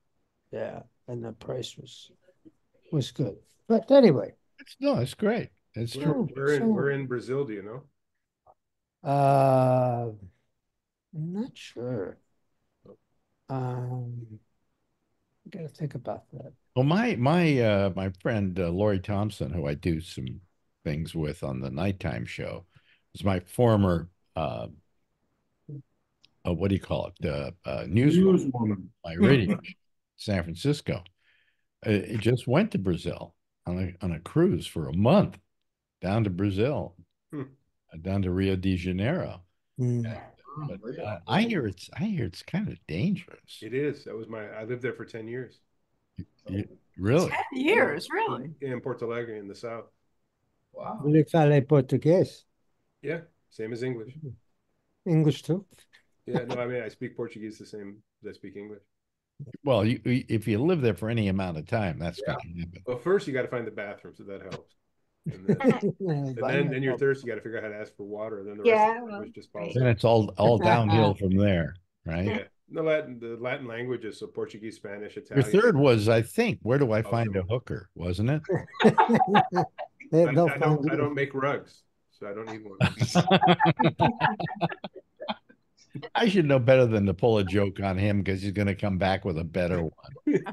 Yeah, and the price was was good. But anyway, It's, no, it's great. It's We're, true. we're in So- we're in Brazil, do you know? uh, I'm not sure. Um, gotta think about that. Well, my my uh my friend uh, Lori Thompson, who I do some things with on the nighttime show, is my former uh, uh what do you call it? Uh, uh newswoman, my radio, show, San Francisco. Uh, It just went to Brazil on a on a cruise for a month down to Brazil, Hmm. uh, down to Rio de Janeiro. Mm. But uh, I hear it's I hear it's kind of dangerous. It is. That was my. I lived there for ten years. You- really? Ten years, really? In Porto Alegre in the south. Wow. Ele fala português, Yeah, same as English. English too. Yeah, no, I mean I speak Portuguese the same as I speak English. Well, you, you- if you live there for any amount of time, that's Yeah. going to happen. Well, first you got to find the bathroom, so that helps. And then, and then, then you're thirsty. You got to figure out how to ask for water. And then the rest Yeah, of the well, just follows. Then it's all all downhill from there, right? Yeah, the Latin, the Latin languages, so Portuguese, Spanish, Your Italian. third was, I think, where do I oh, find a hooker? Wasn't it? They, I, I don't. I don't make rugs, so I don't need one. I should know better than to pull a joke on him because he's going to come back with a better one.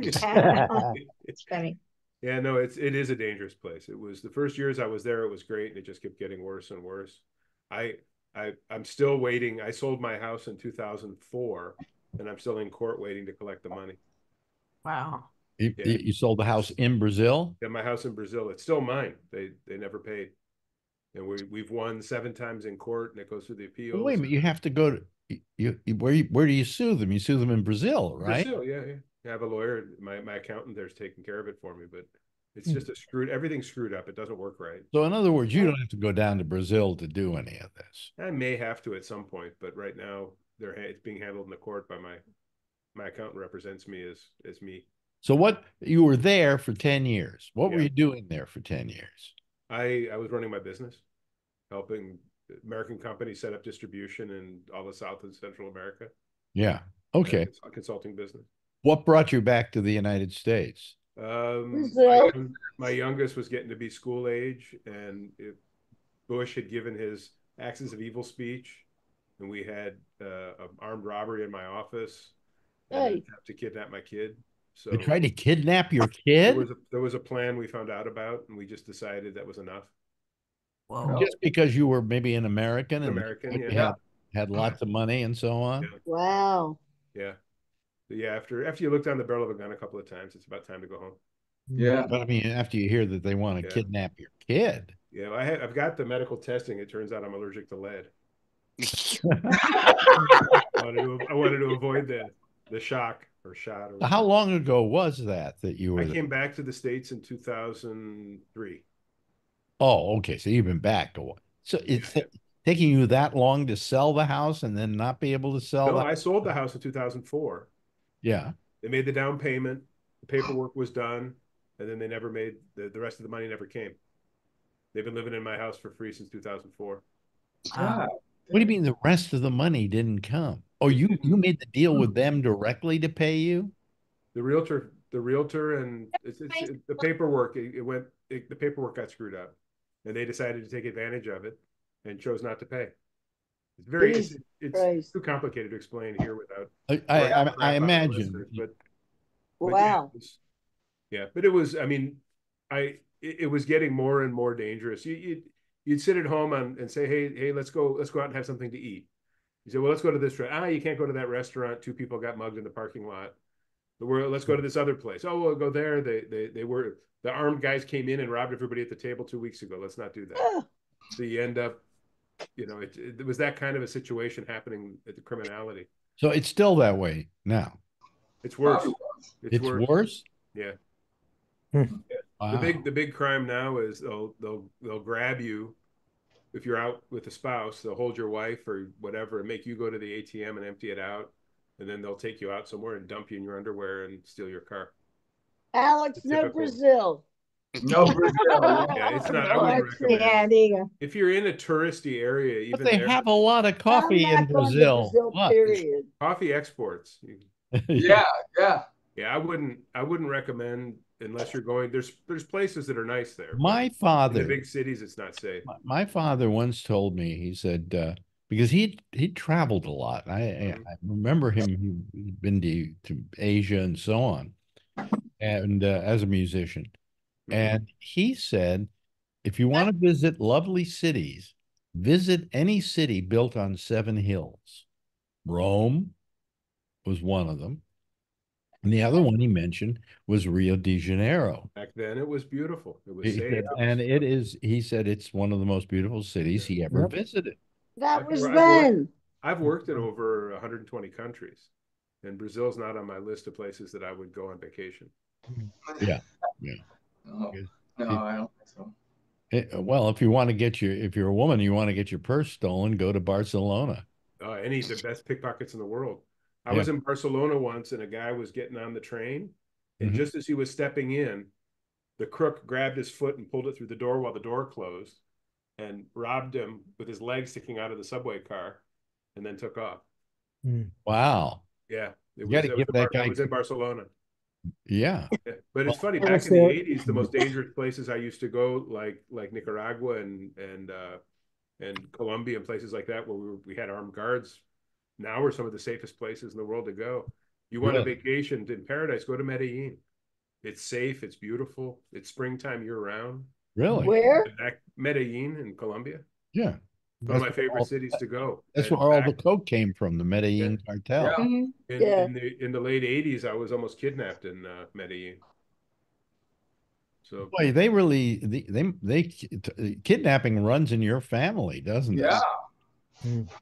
it's funny. Yeah, no, it's it is a dangerous place. It was the first years I was there, it was great, and it just kept getting worse and worse. I I I'm still waiting. I sold my house in 2004, and I'm still in court waiting to collect the money. Wow. You, Yeah. you you sold the house in Brazil? Yeah, my house in Brazil, it's still mine. They they never paid. And we we've won seven times in court and it goes through the appeals. Wait a minute, you have to go to, you, you, where, you- where do you sue them? You sue them in Brazil, right? Brazil, yeah, yeah. I have a lawyer, my my accountant there's taking care of it for me, but it's Hmm. just a screwed, everything's screwed up. It doesn't work right. So in other words, you don't have to go down to Brazil to do any of this. I may have to at some point, but right now they're it's being handled in the court by my my accountant represents me as as me. So what, you were there for ten years. What were you doing there for ten years? I I was running my business, helping American company set up distribution in all the South and Central America. Yeah, okay. cons- consulting business. What brought you back to the United States? Um, my, my youngest was getting to be school age, and it, Bush had given his axis of evil speech, and we had uh, an armed robbery in my office, Hey. to kidnap my kid. So They tried to kidnap your there kid was a, there was a plan we found out about, and we just decided that was enough. Whoa. just because you were maybe an American and American, you yeah. had, had lots of money and so on. Yeah. Wow. Yeah, But yeah. After after you look down the barrel of a gun a couple of times, it's about time to go home. Yeah. But I mean, after you hear that they want to Yeah. kidnap your kid, Yeah, I had, I've got the medical testing. It turns out I'm allergic to lead. I wanted to, I wanted to avoid the the shock or shot. Or how long ago was that that you were I there? came back to the states in 2003. Oh, okay. So you've been back a while. So it's Yeah. taking you that long to sell the house and then not be able to sell No, the I sold the house in 2004. Yeah. They made the down payment. The paperwork was done, and then they never made the, the rest of the money never came. They've been living in my house for free since 2004. God. What do you mean the rest of the money didn't come? Oh, you you made the deal with them directly to pay you? The realtor, the realtor, and it's, it's, it- the paperwork. It, it went. It, the paperwork got screwed up, and they decided to take advantage of it and chose not to pay. It's very. It's, it's Christ. too complicated to explain here without. I I, I, I imagine. listeners, But but yeah, Wow. was- Yeah, but it was. I mean, I it, it was getting more and more dangerous. You you'd, you'd sit at home and, and say, hey hey, let's go let's go out and have something to eat. You say, well, let's go to this. re- Ah, you can't go to that restaurant. Two people got mugged in the parking lot. But we're, let's go to this other place. Oh, we'll go there. They they they were the armed guys came in and robbed everybody at the table two weeks ago. Let's not do that. Ah, So you end up, you know, it, it was that kind of a situation happening at the criminality. So it's still that way now. It's worse. Probably It's, It's worse. worse. Yeah. Wow. The big the big crime now is they'll they'll they'll grab you if you're out with a spouse, they'll hold your wife or whatever and make you go to the ATM and empty it out. And then they'll take you out somewhere and dump you in your underwear and steal your car. Alex, no Typical. Brazil. No Brazil. Yeah, it's not I wouldn't recommend. yeah, there you go. If you're in a touristy area, even But they there, have a lot of coffee in not going to Brazil. Brazil, period. coffee exports. Yeah, yeah. Yeah, I wouldn't I wouldn't recommend unless you're going there's there's places that are nice there. but My in the father, big cities it's not safe. my- my father once told me, he said, uh, because he he traveled a lot. I, I Mhm. I remember him, he'd been to, to Asia and so on, and uh, as a musician. Mhm. And he said, if you want to visit lovely cities, visit any city built on seven hills. Rome was one of them. And the other one he mentioned was Rio de Janeiro. Back then it was beautiful. It was said- and it is, he said it's one of the most beautiful cities he ever Yep. visited. That I've was I've worked- then. I've worked in over 120 countries, and Brazil's not on my list of places that I would go on vacation. Yeah, No, no, I don't think so. Eh, well, if you want to get your, if you're a woman, you want to get your purse stolen, go to Barcelona. Uh, any of the best pickpockets in the world. I Yeah. was in Barcelona once, and a guy was getting on the train, and Mhm. just as he was stepping in, the crook grabbed his foot and pulled it through the door while the door closed, and robbed him with his leg sticking out of the subway car, and then took off. Wow. Yeah, it You gotta it give in that Bar- I guy was in Barcelona. Yeah. Yeah, But it's funny, back in the the- eighties, the most dangerous places I used to go, like like Nicaragua and and uh and Colombia and places like that where we were, we had armed guards, now are some of the safest places in the world to go. You want a vacation in paradise, go to Medellin. It's safe, it's beautiful, it's springtime year round. Really? Where? Back Medellin in Colombia. Yeah. One of my favorite all- cities to go. That's And where all the coke came from, the Medellin cartel. Yeah. Mhm. In, Yeah. in the in the late eighties, I was almost kidnapped in uh, Medellin. So Boy, they really they they, they ki- kidnapping runs in your family, doesn't it? Yeah.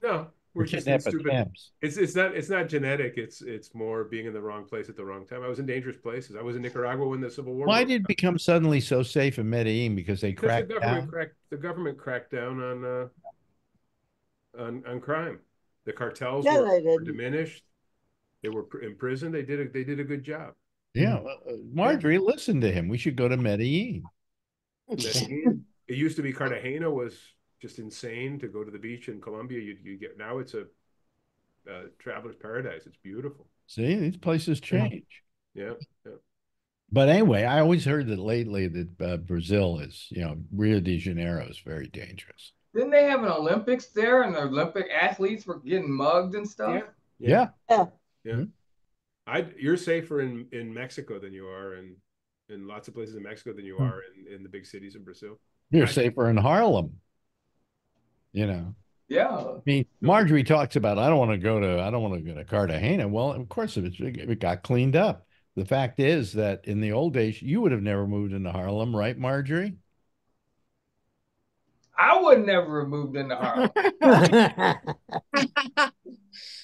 no, we're We're just in stupid. camps. It's it's not it's not genetic. It's it's more being in the wrong place at the wrong time. I was in dangerous places. I was in Nicaragua when the Civil War. Why did it become suddenly so safe in Medellin? Because they because the cracked government down. cracked the government cracked down on uh on on crime. The cartels No, were, were diminished. They were pr- in prison. They did a they did a good job. Yeah, uh, uh, Marjorie, listen to him. We should go to Medellin. Medellin, it used to be Cartagena was just insane to go to the beach in Colombia. You you get now it's a uh, traveler's paradise. It's beautiful. See, these places change. Yeah, yeah. But anyway, I always heard that lately that uh, Brazil is, you know, Rio de Janeiro is very dangerous. Didn't they have an Olympics there and the Olympic athletes were getting mugged and stuff? Yeah, Yeah, yeah. I you're safer in in Mexico than you are in in lots of places in Mexico than you Hmm. are in in the big cities in Brazil. you're I- safer in Harlem. You know, Yeah. I mean, Marjorie talks about, I don't want to go to, I don't want to go to Cartagena. Well, of course, it, it got cleaned up. The fact is that in the old days, you would have never moved into Harlem, right, Marjorie? I would never have moved into Harlem.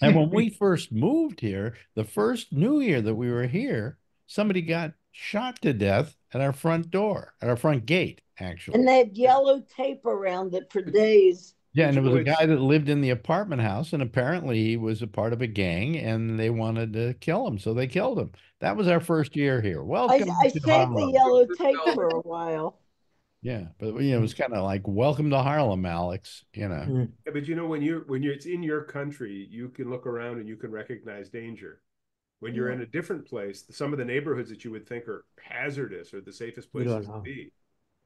And when we first moved here, the first new year that we were here, somebody got shot to death at our front door, at our front gate, actually. And they had yellow tape around it for days. Yeah, and it was a guy that lived in the apartment house, and apparently he was a part of a gang, and they wanted to kill him, so they killed him. That was our first year here. I, Welcome I to saved the yellow tape for a while. Yeah, but you know, it was kind of like welcome to Harlem, Alex. You know, Yeah, but you know when you're when you're it's in your country, you can look around and you can recognize danger. When you're in a different place, some of the neighborhoods that you would think are hazardous are the safest You places to be.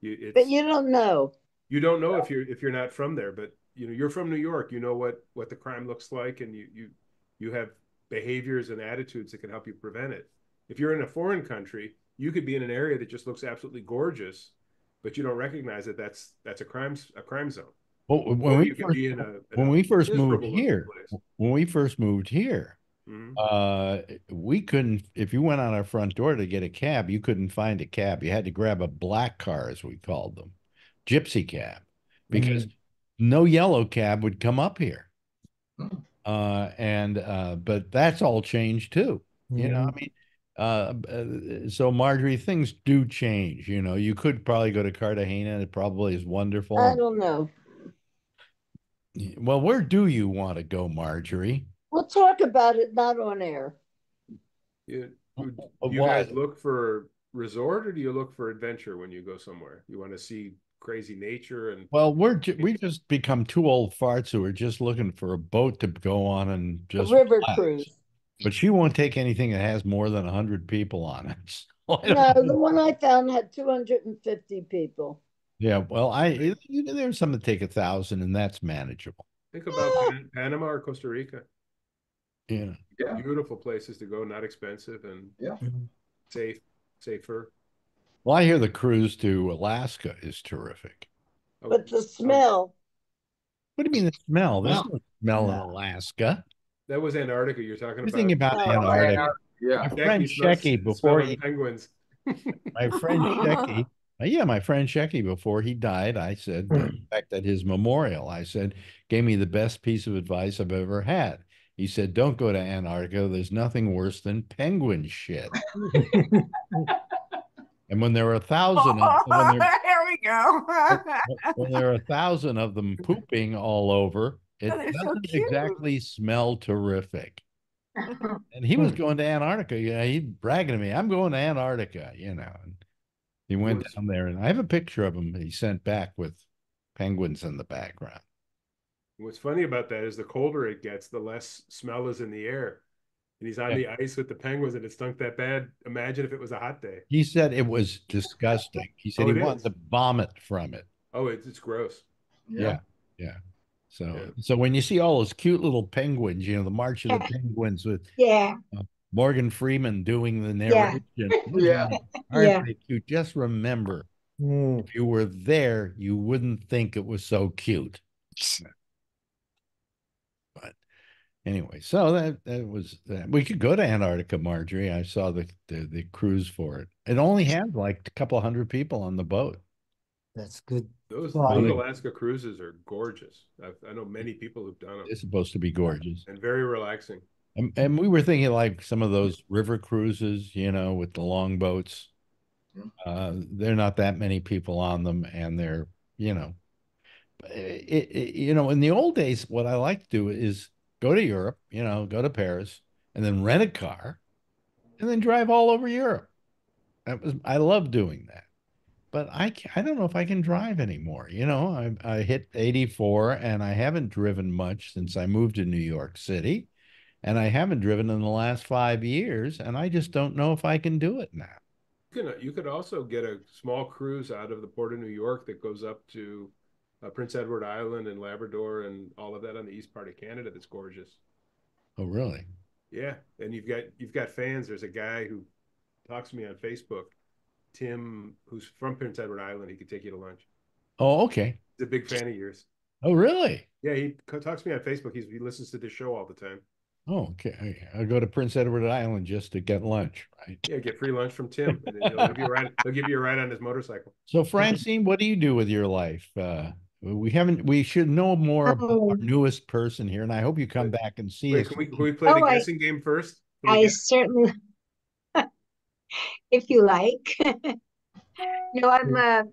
You, it's, But you don't know. You don't know if you're if you're not from there, but you know you're from New York. You know what what the crime looks like, and you you you have behaviors and attitudes that can help you prevent it. If you're in a foreign country, you could be in an area that just looks absolutely gorgeous, but you don't recognize that that's that's a crime a crime zone. well, when Or we first, be in a, in when a we first moved here, place. when we first moved here, Mhm. uh, we couldn't. If you went on our front door to get a cab, you couldn't find a cab. You had to grab a black car, as we called them, gypsy cab, because no yellow cab would come up here. Hmm. Uh, and uh, but that's all changed too. You know, I mean, uh, uh, so Marjorie, things do change. You know, you could probably go to Cartagena. It probably is wonderful. I don't know. Well, where do you want to go, Marjorie? We'll talk about it, not on air. You, would- Uh, do you guys look for resort or do you look for adventure when you go somewhere? You want to see crazy nature and Well, we're ju- we just become two old farts who are just looking for a boat to go on and A just river relax. cruise. But she won't take anything that has more than hundred people on it. So No, know. the one I found had 250 people. Yeah, well, I you know, there's some that take a thousand, and that's manageable. think about Pan- Panama or Costa Rica. Yeah. Yeah. Beautiful places to go, not expensive and Yeah. Mm-hmm. safe, safer. Well, I hear the cruise to Alaska is terrific. Oh, But the smell, What do you mean the smell? There's Smell. no smell in Alaska. That was Antarctica you're talking The thing about. about No, Antarctica, Yeah. my Shecky friend smells- Shecky before smelling he, penguins. my friend Shecky, uh, yeah, my friend Shecky before he died, I said, in fact, at his memorial, I said, gave me the best piece of advice I've ever had. He said, "Don't go to Antarctica. There's nothing worse than penguin shit." and when there are a thousand, of, oh, when there, Here we go. when there are a thousand of them pooping all over, it Oh, doesn't cute. exactly smell terrific. And he was going to Antarctica. Yeah, he bragging to me, I'm going to Antarctica, you know. And he went down there, and I have a picture of him he sent back with penguins in the background. What's funny about that is the colder it gets, the less smell is in the air. And he's on the ice with the penguins and it stunk that bad. Imagine if it was a hot day. He said it was disgusting. He said Oh, he it wanted to vomit from it. Oh, it's, it's gross. Yeah. Yeah. So Yeah. so when you see all those cute little penguins, you know, the March of the Penguins with Yeah, Morgan Freeman doing the narration. Yeah. Aren't Yeah. they cute? Just remember, Mm. if you were there, you wouldn't think it was so cute. Anyway, so that that was that. We could go to Antarctica, Marjorie. I saw the the, the cruise for it. It only had like a couple hundred people on the boat. That's good. Those, Well, those Alaska cruises are gorgeous. I've, I know many people who've done them It's supposed to be gorgeous. and very relaxing. And, and we were thinking like some of those river cruises, you know, with the long boats. Uh, they're not that many people on them, and they're, you know, it, it, you know, in the old days, what I like to do is go to Europe, you know, go to Paris, and then rent a car, and then drive all over Europe. That was I love doing that, but I I don't know if I can drive anymore. You know, I I hit 84, and I haven't driven much since I moved to New York City and I haven't driven in the last five years, and I just don't know if I can do it now. You you could also get a small cruise out of the port of New York that goes up to uh, Prince Edward Island and Labrador and all of that on the east part of Canada. That's gorgeous. Oh, really? Yeah, and you've got you've got fans. There's a guy who talks to me on Facebook, Tim, who's from Prince Edward Island. He could take you to lunch. Oh, okay. He's a big fan of yours. Oh, really? Yeah, he talks to me on Facebook. He's, he listens to this show all the time. Oh, okay. I'll go to Prince Edward Island just to get lunch, right? Yeah, get free lunch from Tim, and he'll give you a ride. He'll give you a ride on his motorcycle. So, Francine, what do you do with your life? Uh, we haven't. We should know more about Oh. our newest person here, and I hope you come back and see Wait, us. can we, can we play the Oh, I- guessing game first? Can I certainly, if you like. no, I'm a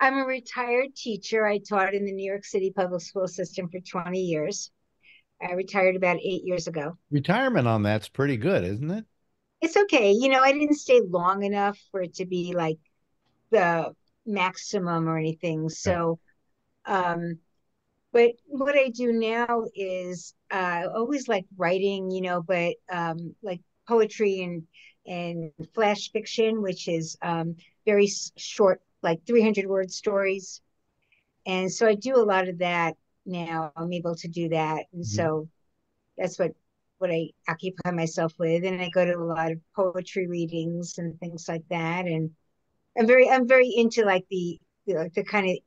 I'm a retired teacher. I taught in the New York City public school system for 20 years. I retired about eight years ago. Retirement on that's pretty good, isn't it? It's okay. You know, I didn't stay long enough for it to be like the maximum or anything. So, um, but what I do now is uh, I always like writing, you know, but um, like poetry and and flash fiction, which is um, very short, like 300 word stories. And so I do a lot of that now. I'm able to do that, and Mhm. so that's what what I occupy myself with. And I go to a lot of poetry readings and things like that. And I'm very I'm very into like the the, like the kind of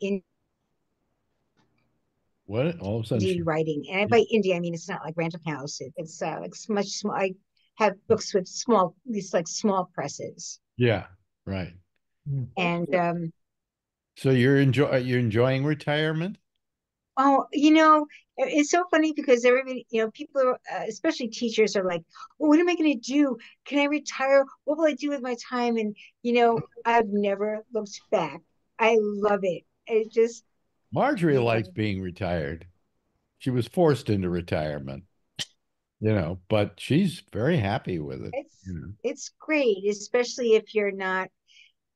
What? All of a sudden, she- writing. And by indie, I mean it's not like Random House. It, it's uh, like s- much small. I have books with small, these like small presses. yeah, right. And um, So you're enjoy you're enjoying retirement? Oh, you know, it's so funny because everybody, you know, people, are, uh, especially teachers, are like, well, what am I going to do? Can I retire? What will I do with my time? And, you know, I've never looked back. I love it. It just, Marjorie likes being retired. She was forced into retirement, you know, but she's very happy with it. it's, You know. it's great, especially if you're not,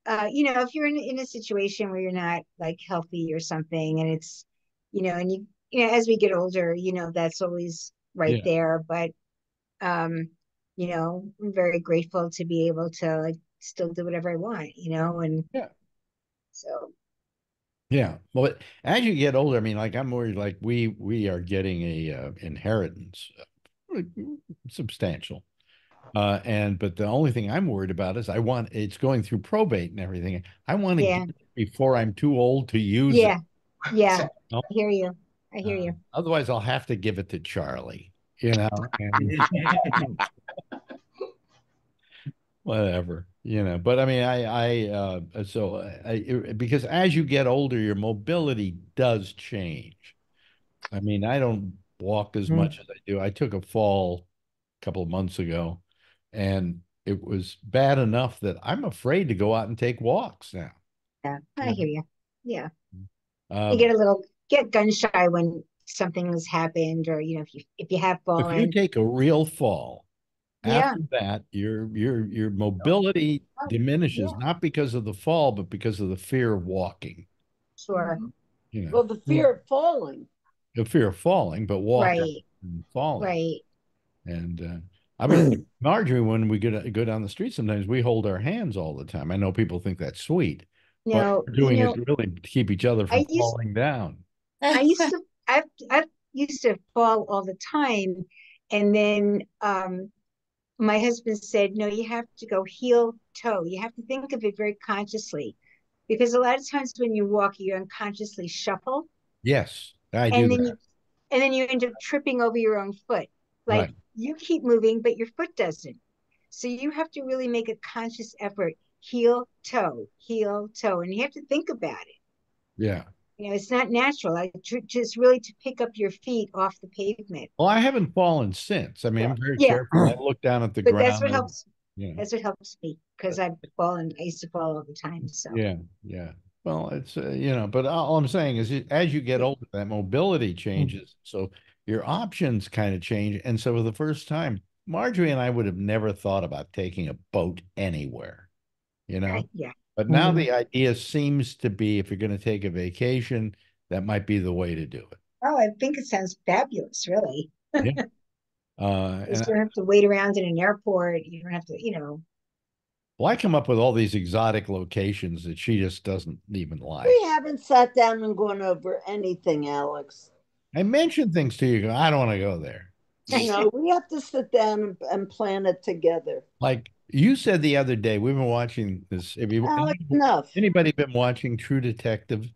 uh, you know, if you're in, in a situation where you're not like healthy or something and it's, you know, and you, you know, as we get older, you know, that's always right Yeah. there. But, um, you know, I'm very grateful to be able to like still do whatever I want, you know, and Yeah. so, Yeah. Well, as you get older, I mean, like I'm worried, like we we are getting a uh, inheritance, uh, substantial. Uh, and but the only thing I'm worried about is I want it's going through probate and everything. I want to Yeah. get it before I'm too old to use yeah, it. yeah, No. I hear you. I hear Uh, you. Otherwise, I'll have to give it to Charlie, you know, and whatever, you know. But I mean, I, I, uh, so I, it- because as you get older, your mobility does change. I mean, I don't walk as Mm. much as I do. I took a fall a couple of months ago, and it was bad enough that I'm afraid to go out and take walks now. Yeah, I Yeah. hear you. Yeah. You Um, get a little, get gun shy when something has happened or, you know, if you, if you have fallen if you take a real fall, Yeah. after that, your your your mobility Oh, diminishes yeah. not because of the fall, but because of the fear of walking. Sure. You know, Well, the fear of falling. the fear of falling, but walking Right, and falling. right. And uh, I mean, Marjorie, when we go go down the street, sometimes we hold our hands all the time. I know people think that's sweet, but No, what doing you know, it really to keep each other from used- falling down. I used to, I've, I've used to fall all the time. And then, um, my husband said, no, you have to go heel toe. You have to think of it very consciously. Because a lot of times when you walk, you unconsciously shuffle Yes, I do and then that. you, and then you end up tripping over your own foot. Like Right. you keep moving, but your foot doesn't. So you have to really make a conscious effort, heel, toe, heel, toe, and you have to think about it. Yeah. You know, it's not natural. I tr- just really to pick up your feet off the pavement. Well, I haven't fallen since. I mean, I'm very Yeah. careful. I look down at the But ground. that's what and- helps. Yeah. That's what helps me because I've fallen. I used to fall all the time. So Yeah, yeah. Well, it's, uh, you know, but all I'm saying is as you get older, that mobility changes. So your options kind of change. And so for the first time, Marjorie and I would have never thought about taking a boat anywhere, you know? Yeah, But now Mhm. the idea seems to be if you're going to take a vacation, that might be the way to do it. oh, I think it sounds fabulous. Really, Uh, you don't have to wait around in an airport. You don't have to, you know. well, I come up with all these exotic locations that she just doesn't even like. We haven't sat down and gone over anything, Alex. I mentioned things to you. you I don't want to go there. You know, we have to sit down and, and plan it together. Like you said the other day, we've been watching this. Have you, Alex, anybody, enough. anybody been watching True Detective?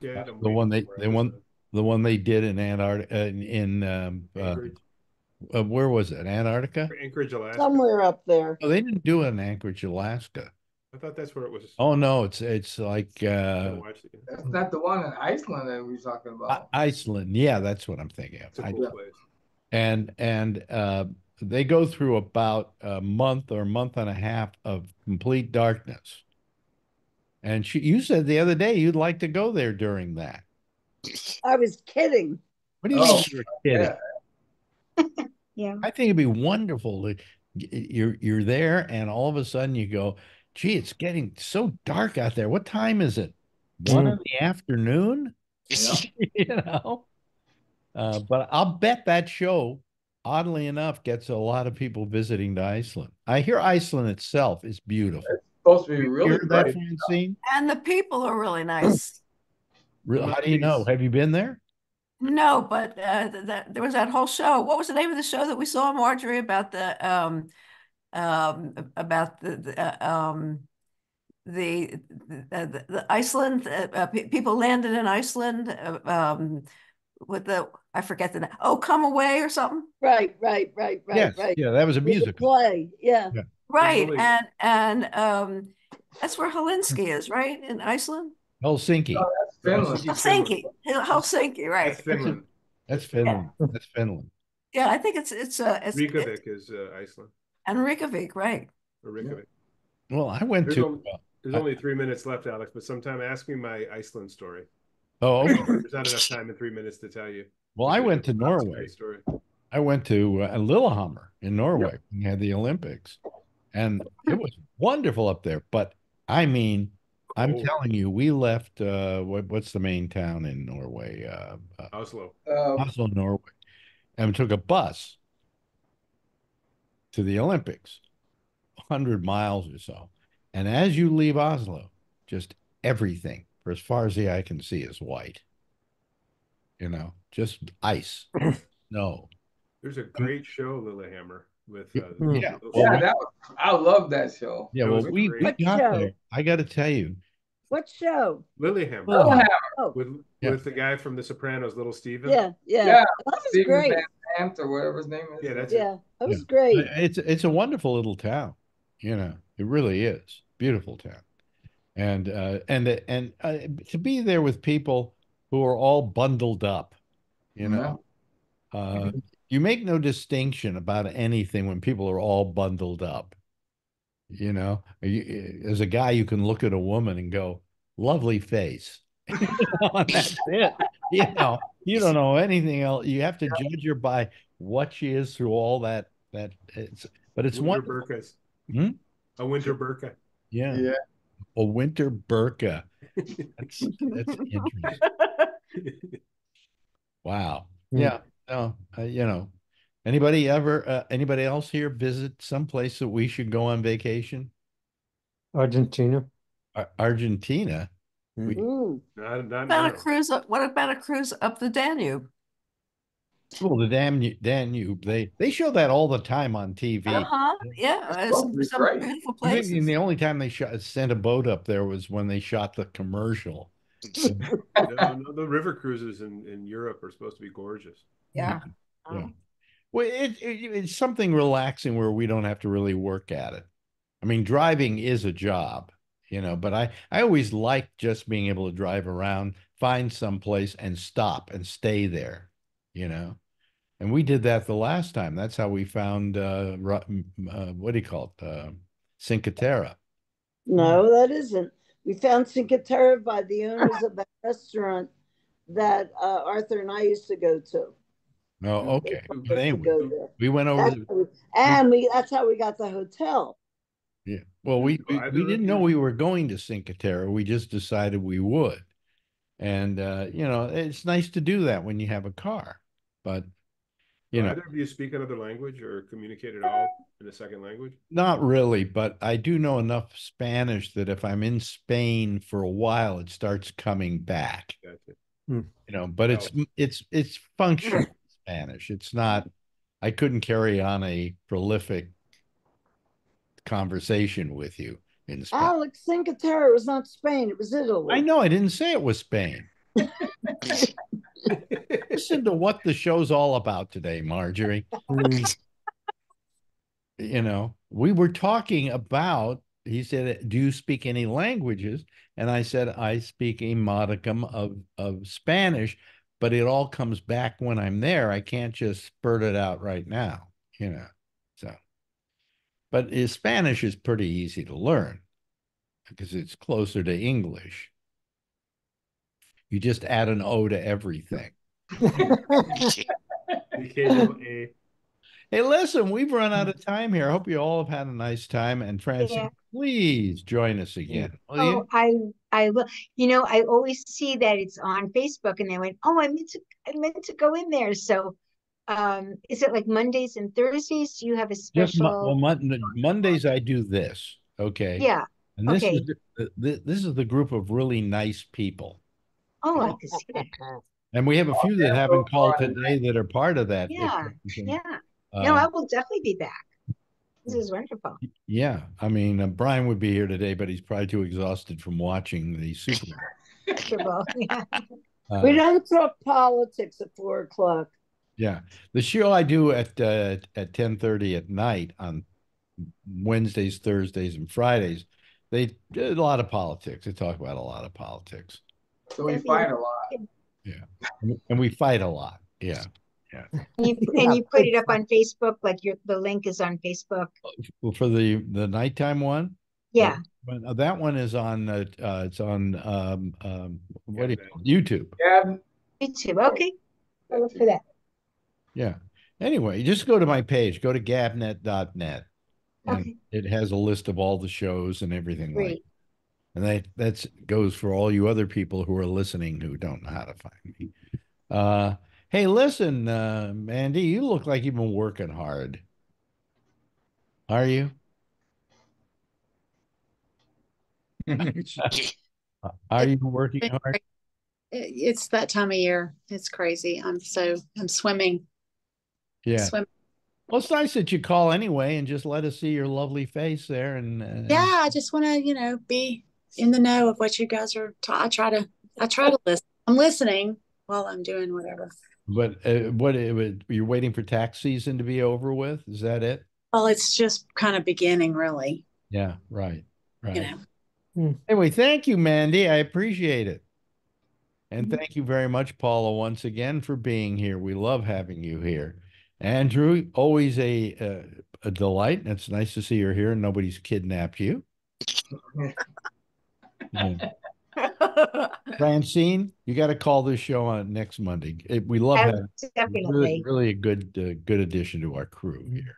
Yeah, I'm The one they- for the one- The one they did in Antarctica, in, in um, uh, Anchorage, uh, where was it? Antarctica? Anchorage, Alaska. Somewhere up there. Oh, they didn't do it in Anchorage, Alaska. I thought that's where it was. Oh no, it's it's like uh, it. That's not the one in Iceland that we were talking I- about. Iceland. Yeah, that's what I'm thinking It's of. a I- cool place. and and uh, they go through about a month or a month and a half of complete darkness. And she, you said the other day you'd like to go there during that. I was kidding. What do you mean Oh, you're kidding? yeah. Yeah. I think it'd be wonderful to you're you're there and all of a sudden you go, gee, it's getting so dark out there. What time is it? One in the afternoon? Yeah. you know? Uh, but I'll bet that show, oddly enough, gets a lot of people visiting to Iceland. I hear Iceland itself is beautiful. Supposed to be really Hear that. Francine? And the people are really nice. How do you know? Have you been there? No, but uh, that there was that whole show. What was the name of the show that we saw, Marjorie, about the um, um, about the, the uh, um, the the, the Iceland uh, uh, people landed in Iceland uh, um, with the I forget the name. Oh, come away or something. Right, right, right, right, Yes. right. Yeah, that was a With the musical. Play, yeah. Right, really- and and um, that's where Helsinki is, right in Iceland. Helsinki. Oh, that's Finland. Helsinki. Helsinki, Helsinki, right? That's Finland. That's Finland. That's Finland. Yeah, I think it's it's uh, it's, it's Reykjavik is uh, Iceland. and Reykjavik, right? Or Reykjavik. Well, I went There's to. only- There's only three minutes left, Alex, but sometime ask me my Iceland story. Oh, okay. There's not enough time in three minutes to tell you. well, I went to It's a great Norway. Story. I went to uh, Lillehammer in Norway. We had the Olympics, and it was wonderful up there. But I mean, I'm Cold. telling you, we left. Uh, what, what's the main town in Norway? Uh, uh, Oslo. Uh, Oslo, Norway, and we took a bus to the Olympics, hundred miles or so. And as you leave Oslo, just everything, for as far as the eye can see, is white. You know, just ice, snow. There's a great show, Lillehammer, with uh. Yeah. those- yeah, that was, I love that show. Yeah, That well, we, we got there. I got to tell you, What show? Lillehammer Oh, Oh, with Yeah. with the guy from The Sopranos, Little Steven. yeah, yeah. Yeah, That was Steven great. Van Zandt or whatever his name is. Yeah, that's it. Yeah, that was Yeah. great. it's it's a wonderful little town. You know, it really is beautiful town, and uh, and and uh, to be there with people who are all bundled up. You know, uh, you make no distinction about anything when people are all bundled up. You know, you, as a guy, you can look at a woman and go, "Lovely face." that's it. You know, you don't know anything else. You have to judge her by what she is through all that. That it's, but it's burkas. Hmm? A winter burka. Yeah, Yeah. A winter burqa. That's that's interesting. Wow. Hmm. Yeah. No, uh, you know, anybody ever, uh, anybody else here visit some place that we should go on vacation? Argentina. Ar- Argentina. We- Mm. Not, not About a cruise what about a cruise up the Danube? Well, the Danube, Danube, they they show that all the time on TV. Uh-huh, yeah, uh, supposed some, to be some great. beautiful I think the only time they shot sent a boat up there was when they shot the commercial. No, no, the river cruises in, in Europe are supposed to be gorgeous. Yeah. Yeah. Well, it, it it's something relaxing where we don't have to really work at it. I mean, driving is a job, you know, but I I always like just being able to drive around, find some place and stop and stay there, you know. And we did that the last time. That's how we found uh, uh what do you call it? Uh, Cinque Terre. No, that isn't. We found Cinque Terre by the owners of a restaurant that uh, Arthur and I used to go to. Oh, okay. But anyway, we went over. The- And we, that's how we got the hotel. Yeah, well, we, we, we didn't know we were going to Cinque Terre. We just decided we would. And, uh, you know, it's nice to do that when you have a car, but, you know, Either of you speak another language or communicate at all in a second language? not really, but I do know enough Spanish that if I'm in Spain for a while, it starts coming back, Gotcha. Hmm. you know, but it's, it's, it's functional Spanish. It's not, I couldn't carry on a prolific conversation with you in Spanish. Alex, Cinque Terre was not Spain, it was Italy. I know I didn't say it was Spain. Listen to what the show's all about today, Marjorie. You know, we were talking about, he said, Do you speak any languages? And I said, I speak a modicum of, of Spanish, but it all comes back when I'm there. I can't just spurt it out right now, you know. So, but uh, Spanish is pretty easy to learn because it's closer to English. You just add an O to everything. The occasional A. Hey, listen, we've run out of time here. I hope you all have had a nice time. And Francine, Yeah. please join us again. will you? Oh, I, I will, you know, I always see that it's on Facebook and they went, oh, I meant to, I meant to go in there. So, um, is it like Mondays and Thursdays? Do you have a Just Mo- well, special? Mon- Mondays I do this. Okay. Yeah. And this okay. is the, the, the- this is the group of really nice people. Oh, I can see that. And we have a few that haven't called today that are part of that. Yeah, exception. Yeah. No, Uh, I will definitely be back. This is wonderful. yeah. I mean, uh, Brian would be here today, but he's probably too exhausted from watching the Super Bowl. Super Bowl, yeah. Uh, We don't talk politics at four o'clock. Yeah, the show I do at uh, at ten thirty at night on Wednesdays, Thursdays, and Fridays, they did a lot of politics. They talk about a lot of politics, So we fight a lot. Yeah. and we fight a lot. Yeah, And you, and you put it up on Facebook, like your, the link is on Facebook. well, for the the nighttime one, Yeah, but uh, that one is on uh, uh, it's on um um what do you call it? YouTube. Yeah, YouTube, okay. I'll look for that. Yeah. Anyway, just go to my page. Go to gabnet.net. And Okay. it has a list of all the shows and everything like Great. And that that's goes for all you other people who are listening who don't know how to find me. Uh hey, listen, uh Mandy, you look like you've been working hard. Are you? Are you working hard? It's that time of year. It's crazy. I'm so, I'm swimming, Yeah. swimming. Well, it's nice that you call anyway and just let us see your lovely face there and uh, Yeah, I just want to, you know, be in the know of what you guys are. Ta- I try to, I try to listen. I'm listening while I'm doing whatever. But uh, what it would you're waiting for tax season to be over with? Is that it? Well, it's just kind of beginning, really. Yeah, right. Right. You know, Anyway, thank you, Mandy. I appreciate it. And Mhm. thank you very much, Paula, once again for being here. We love having you here. Andrew, always a uh, a delight. It's nice to see you're here and nobody's kidnapped you. Yeah. Francine, you got to call this show on next Monday. It- we love I- having really, really a good uh, good addition to our crew here.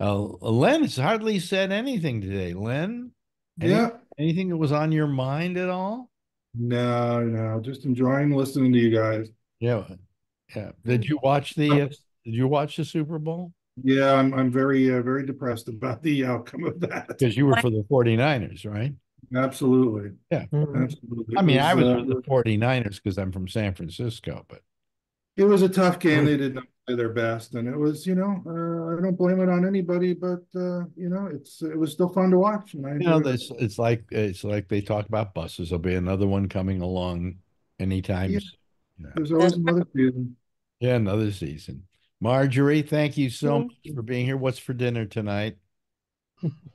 Uh, Len has hardly said anything today. Len, any- Yeah, anything that was on your mind at all? no, no, just enjoying listening to you guys. Yeah, yeah. Did you watch the? Uh, did you watch the Super Bowl? Yeah, I'm I'm very uh, very depressed about the outcome of that. Because you were for the 49ers, right? Absolutely, Yeah. absolutely. I mean, I was uh, for the 49ers because I'm from San Francisco, but It was a tough game. They did not play their best, and it was, you know, uh, I don't blame it on anybody, but uh, you know, it's it was still fun to watch. And I you know, enjoyed this it's like it's like they talk about buses. There'll be another one coming along anytime. Yeah. s- you know. There's always another season. Yeah, another season. Marjorie, thank you so Thank much for being here. What's for dinner tonight?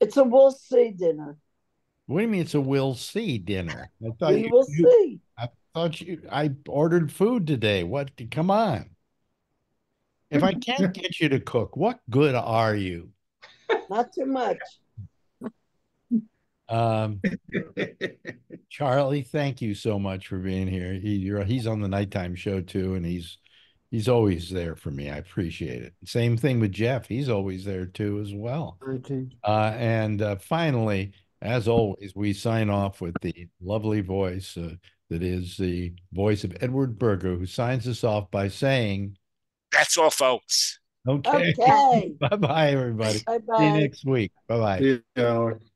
It's a we'll see dinner. What do you mean it's a we'll see dinner? I thought We you, will you- see. I thought you, I ordered food today. What, come on. If I can't get you to cook, what good are you? Not too much. Um, Charlie, thank you so much for being here. He, you're, he's on the nighttime show too, and he's, he's always there for me. I appreciate it. Same thing with Jeff. He's always there too as well. Uh, and uh, finally, as always, we sign off with the lovely voice uh, that is the voice of Edward Berger, who signs us off by saying, That's all, folks. "Okay, Okay. bye bye, everybody. See you next week. Bye bye." Yeah, Alex.